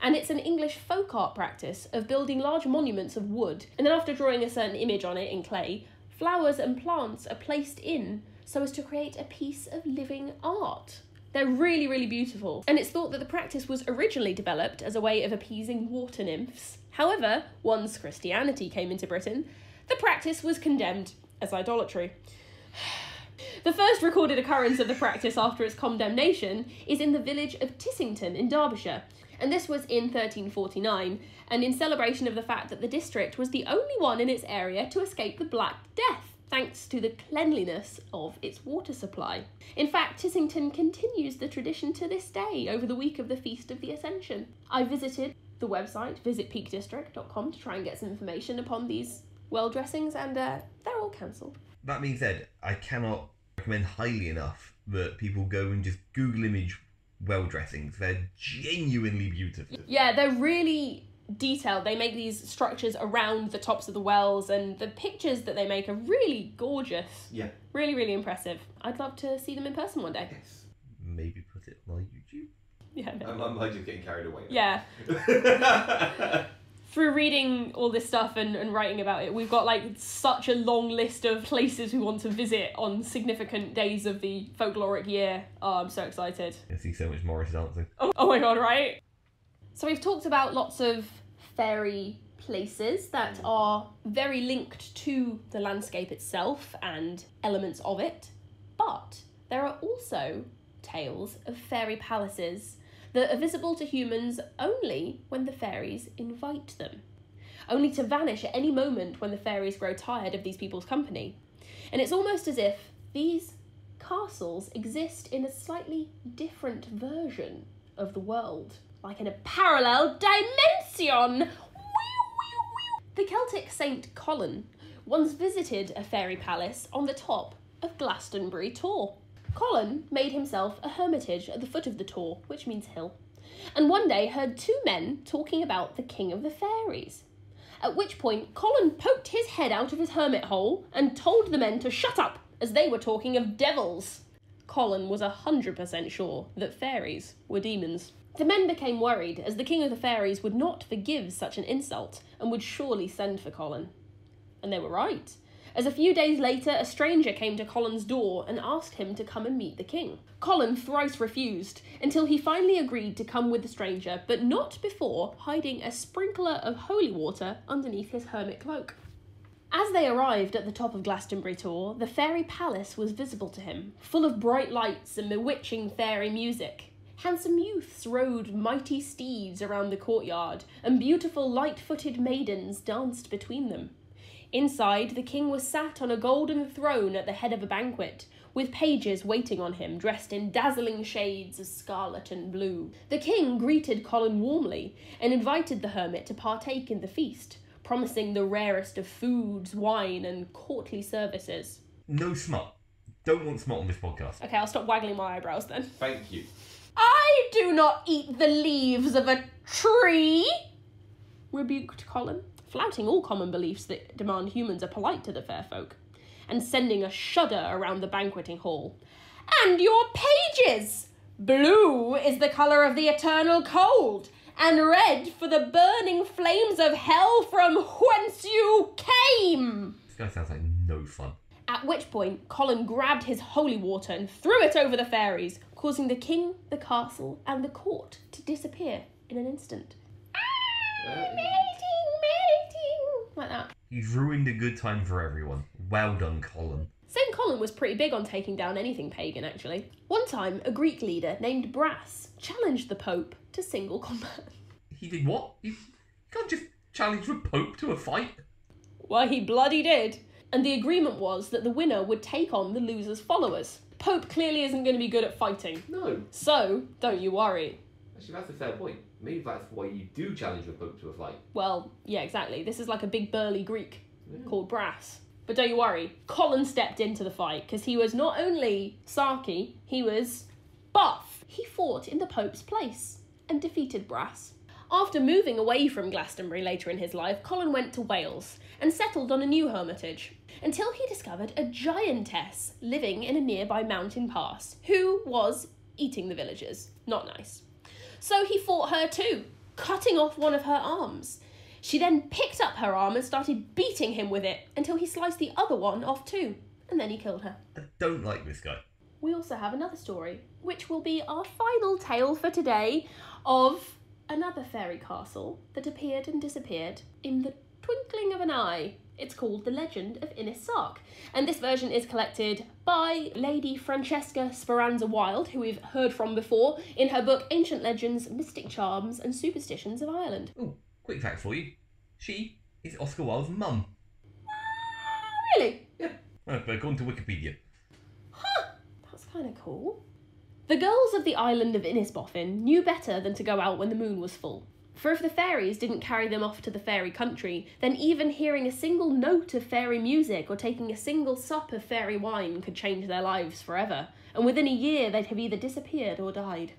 And it's an English folk art practice of building large monuments of wood, and then after drawing a certain image on it in clay, flowers and plants are placed in so as to create a piece of living art. They're really, really beautiful. And it's thought that the practice was originally developed as a way of appeasing water nymphs. However, once Christianity came into Britain, the practice was condemned as idolatry. The first recorded occurrence of the practice after its condemnation is in the village of Tissington in Derbyshire, and this was in 1349, and in celebration of the fact that the district was the only one in its area to escape the Black Death thanks to the cleanliness of its water supply. In fact, Tissington continues the tradition to this day over the week of the Feast of the Ascension. I visited the website visitpeakdistrict.com to try and get some information upon these well dressings, and uh, they're all cancelled. That being said, I cannot recommend highly enough that people go and just Google image well dressings. They're genuinely beautiful. Yeah, they're really detailed. They make these structures around the tops of the wells, and the pictures that they make are really gorgeous. Yeah. Really, really impressive. I'd love to see them in person one day. Yes. maybe put it on our YouTube. Yeah. no. I'm, I'm like just getting carried away. Yeah. Yeah. Through reading all this stuff and, and writing about it, we've got like such a long list of places we want to visit on significant days of the folkloric year. Oh, I'm so excited. I see so much Morris dancing. Oh, oh my god, right? So we've talked about lots of fairy places that are very linked to the landscape itself and elements of it. But there are also tales of fairy palaces that are visible to humans only when the fairies invite them, only to vanish at any moment when the fairies grow tired of these people's company. And it's almost as if these castles exist in a slightly different version of the world, like in a parallel dimension. The Celtic Saint Colin once visited a fairy palace on the top of Glastonbury Tor. Colin made himself a hermitage at the foot of the Tor, which means hill, and one day heard two men talking about the King of the Fairies. At which point, Colin poked his head out of his hermit hole and told the men to shut up, as they were talking of devils. Colin was a hundred percent sure that fairies were demons. The men became worried, as the King of the Fairies would not forgive such an insult and would surely send for Colin. And they were right, as a few days later a stranger came to Colin's door and asked him to come and meet the king. Colin thrice refused, until he finally agreed to come with the stranger, but not before hiding a sprinkler of holy water underneath his hermit cloak. As they arrived at the top of Glastonbury Tor, the fairy palace was visible to him, full of bright lights and bewitching fairy music. Handsome youths rode mighty steeds around the courtyard, and beautiful light footed maidens danced between them. Inside, the king was sat on a golden throne at the head of a banquet, with pages waiting on him dressed in dazzling shades of scarlet and blue. The king greeted Colin warmly and invited the hermit to partake in the feast, promising the rarest of foods, wine, and courtly services. No smut. Don't want smut on this podcast. Okay, I'll stop waggling my eyebrows then. Thank you. I do not eat the leaves of a tree, rebuked Colin, flouting all common beliefs that demand humans are polite to the fair folk, and sending a shudder around the banqueting hall. And your pages! Blue is the colour of the eternal cold, and red for the burning flames of hell from whence you came! This guy sounds like no fun. At which point, Colin grabbed his holy water and threw it over the fairies, causing the king, the castle, and the court to disappear in an instant. Uh, Melting, melting! Like that. You've ruined a good time for everyone. Well done, Colin. St. Colin was pretty big on taking down anything pagan, actually. One time, a Greek leader named Brass challenged the Pope to single combat. He did what? You can't just challenge the Pope to a fight. Well, he bloody did. And the agreement was that the winner would take on the loser's followers. Pope clearly isn't going to be good at fighting. no, So, don't you worry. actually, that's a fair point. Maybe that's why you do challenge the Pope to a fight. Well, yeah, exactly. This is like a big burly Greek Yeah. called Brass. But don't you worry, Colin stepped into the fight because he was not only Sarky, he was buff. He fought in the Pope's place and defeated Brass. After moving away from Glastonbury later in his life, Colin went to Wales and settled on a new hermitage until he discovered a giantess living in a nearby mountain pass who was eating the villagers. Not nice. So he fought her too, cutting off one of her arms. She then picked up her arm and started beating him with it until he sliced the other one off too, and then he killed her. I don't like this guy. We also have another story, which will be our final tale for today of another fairy castle that appeared and disappeared in the twinkling of an eye. It's called The Legend of Innis Sark, and this version is collected by Lady Francesca Speranza Wilde, who we've heard from before in her book Ancient Legends, Mystic Charms, and Superstitions of Ireland. Oh, quick fact for you. She is Oscar Wilde's mum. Ah, really? Well, according to Wikipedia. Huh, That's kind of cool. The girls of the island of Innisboffin knew better than to go out when the moon was full. For if the fairies didn't carry them off to the fairy country, then even hearing a single note of fairy music or taking a single sup of fairy wine could change their lives forever, and within a year they'd have either disappeared or died.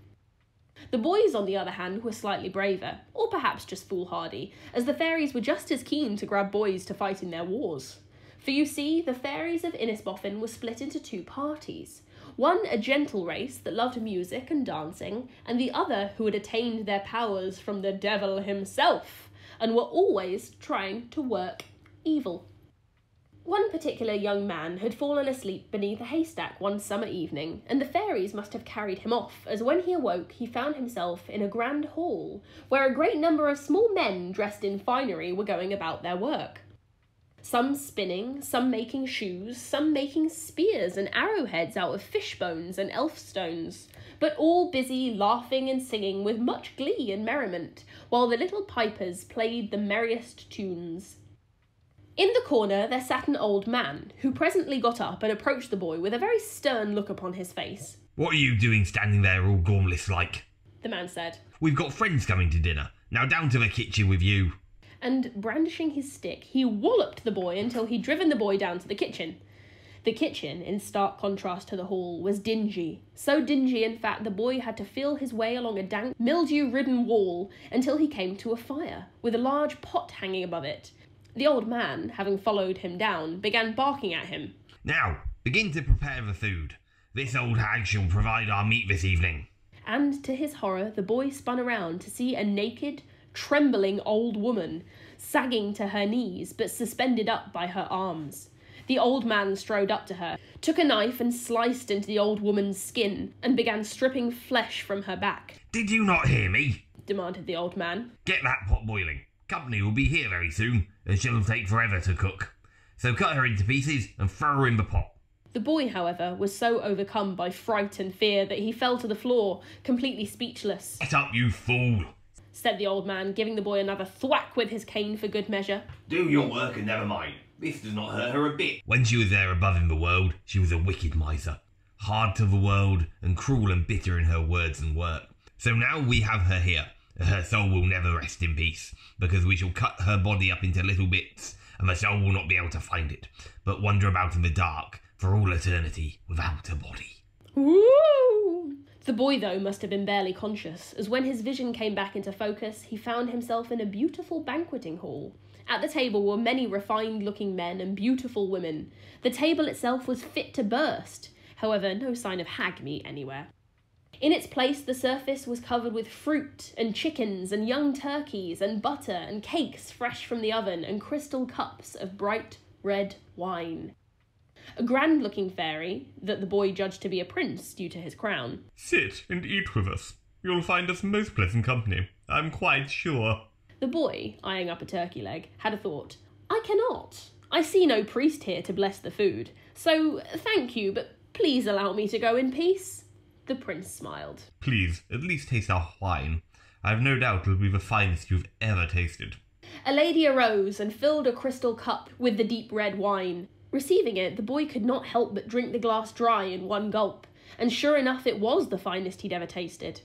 The boys, on the other hand, were slightly braver, or perhaps just foolhardy, as the fairies were just as keen to grab boys to fight in their wars. For you see, the fairies of Innisboffin were split into two parties. One a gentle race that loved music and dancing, and the other who had attained their powers from the devil himself, and were always trying to work evil. One particular young man had fallen asleep beneath a haystack one summer evening, and the fairies must have carried him off, as when he awoke he found himself in a grand hall, where a great number of small men dressed in finery were going about their work. Some spinning, some making shoes, some making spears and arrowheads out of fish bones and elf stones, but all busy laughing and singing with much glee and merriment, while the little pipers played the merriest tunes. In the corner there sat an old man, who presently got up and approached the boy with a very stern look upon his face. What are you doing standing there all gormless like? The man said, We've got friends coming to dinner. Now down to the kitchen with you. And brandishing his stick, he walloped the boy until he'd driven the boy down to the kitchen. The kitchen, in stark contrast to the hall, was dingy. So dingy, in fact, the boy had to feel his way along a dank, mildew ridden wall until he came to a fire, with a large pot hanging above it. The old man, having followed him down, began barking at him. Now, begin to prepare the food. This old hag shall provide our meat this evening. And to his horror, the boy spun around to see a naked, trembling old woman, sagging to her knees but suspended up by her arms. The old man strode up to her, took a knife and sliced into the old woman's skin, and began stripping flesh from her back. Did you not hear me? Demanded the old man. Get that pot boiling. Company will be here very soon, and she'll take forever to cook. So cut her into pieces and throw her in the pot. The boy, however, was so overcome by fright and fear that he fell to the floor, completely speechless. Get up, you fool! Said the old man, giving the boy another thwack with his cane for good measure. Do your work and never mind. This does not hurt her a bit. When she was there above in the world, she was a wicked miser, hard to the world, and cruel and bitter in her words and work. So now we have her here. Her soul will never rest in peace, because we shall cut her body up into little bits, and the soul will not be able to find it, but wander about in the dark for all eternity without a body. Woo! The boy, though, must have been barely conscious, as when his vision came back into focus, he found himself in a beautiful banqueting hall. At the table were many refined looking men and beautiful women. The table itself was fit to burst, however, no sign of hag meat anywhere. In its place, the surface was covered with fruit and chickens and young turkeys and butter and cakes fresh from the oven and crystal cups of bright red wine. A grand looking fairy, that the boy judged to be a prince due to his crown, Sit and eat with us. You'll find us most pleasant company, I'm quite sure. The boy, eyeing up a turkey leg, had a thought. I cannot. I see no priest here to bless the food, so thank you, but please allow me to go in peace. The prince smiled. Please, at least taste our wine. I've no doubt it'll be the finest you've ever tasted. A lady arose and filled a crystal cup with the deep red wine. Receiving it, the boy could not help but drink the glass dry in one gulp, and sure enough, it was the finest he'd ever tasted.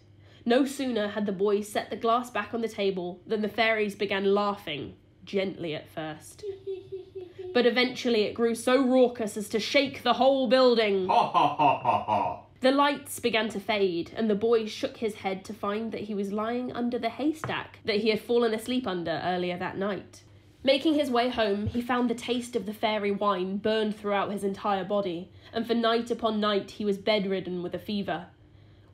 No sooner had the boy set the glass back on the table than the fairies began laughing, gently at first. But eventually it grew so raucous as to shake the whole building. Ha ha ha ha ha. The lights began to fade, and the boy shook his head to find that he was lying under the haystack that he had fallen asleep under earlier that night. Making his way home, he found the taste of the fairy wine burned throughout his entire body, and for night upon night he was bedridden with a fever.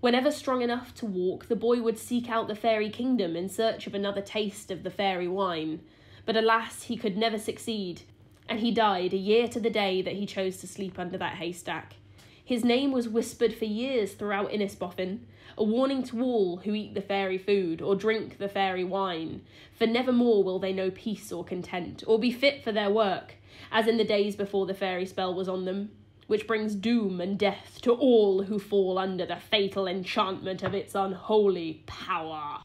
Whenever strong enough to walk, the boy would seek out the fairy kingdom in search of another taste of the fairy wine. But alas, he could never succeed, and he died a year to the day that he chose to sleep under that haystack. His name was whispered for years throughout Innisboffin, a warning to all who eat the fairy food or drink the fairy wine, for nevermore will they know peace or content, or be fit for their work, as in the days before the fairy spell was on them, which brings doom and death to all who fall under the fatal enchantment of its unholy power.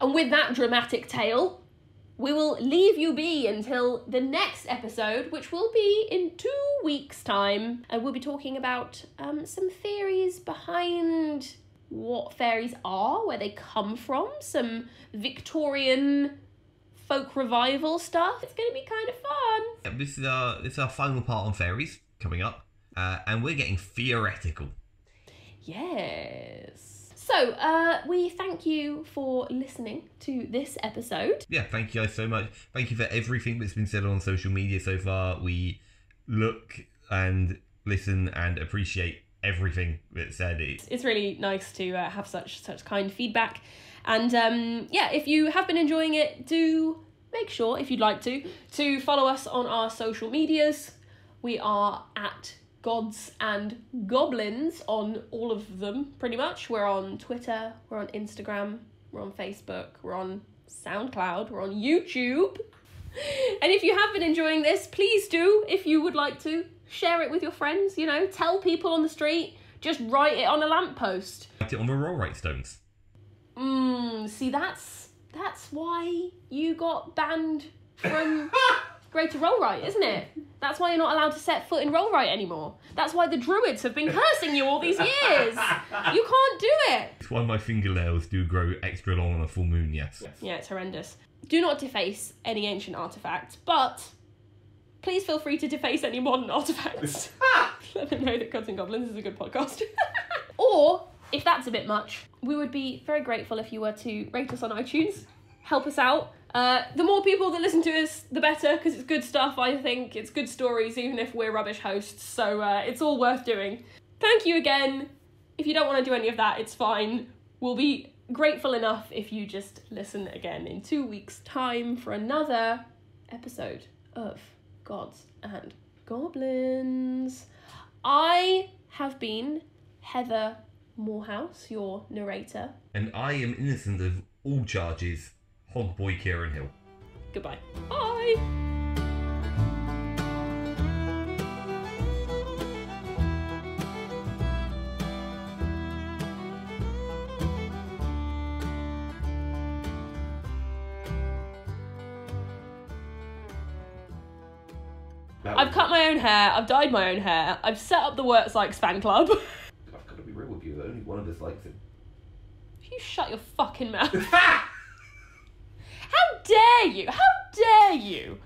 And with that dramatic tale, we will leave you be until the next episode, which will be in two weeks' time. And we'll be talking about um, some theories behind what fairies are, where they come from, some Victorian folk revival stuff. It's going to be kind of fun. this is our this is our final part on fairies coming up, uh, and we're getting theoretical. Yes. So, uh, we thank you for listening to this episode. Yeah, thank you guys so much. Thank you for everything that's been said on social media so far. We look and listen and appreciate everything that's said. It's really nice to uh, have such such kind feedback. And um, yeah, if you have been enjoying it, do make sure, if you'd like to, to follow us on our social medias. We are at Gods and Goblins on all of them, pretty much. We're on Twitter, we're on Instagram, we're on Facebook, we're on SoundCloud, we're on YouTube. And if you have been enjoying this, please do, if you would like to, share it with your friends, you know, tell people on the street, just write it on a lamppost. Write it on the Rollright stones. Mmm, see that's that's why you got banned from Greater Rollright, isn't it? That's why you're not allowed to set foot in Rollright anymore. That's why the druids have been cursing you all these years. You can't do it. It's why my fingernails do grow extra long on a full moon, yes. Yeah, it's horrendous. Do not deface any ancient artifacts, but please feel free to deface any modern artifacts. Let them know that Gods and Goblins is a good podcast. or, if that's a bit much, we would be very grateful if you were to rate us on iTunes, help us out. Uh, the more people that listen to us, the better, because it's good stuff, I think. It's good stories, even if we're rubbish hosts, so uh, it's all worth doing. Thank you again. If you don't want to do any of that, it's fine. We'll be grateful enough if you just listen again in two weeks' time for another episode of Gods and Goblins. I have been Heather Morehouse, your narrator. And I am innocent of all charges, Hogboy Kieran Hill. Goodbye. Bye. I've cut my own hair. I've dyed my own hair. I've set up the Wirt Sikes fan club. I've got to be real with you. Only one of us likes him. you shut your fucking mouth. How dare you? How dare you?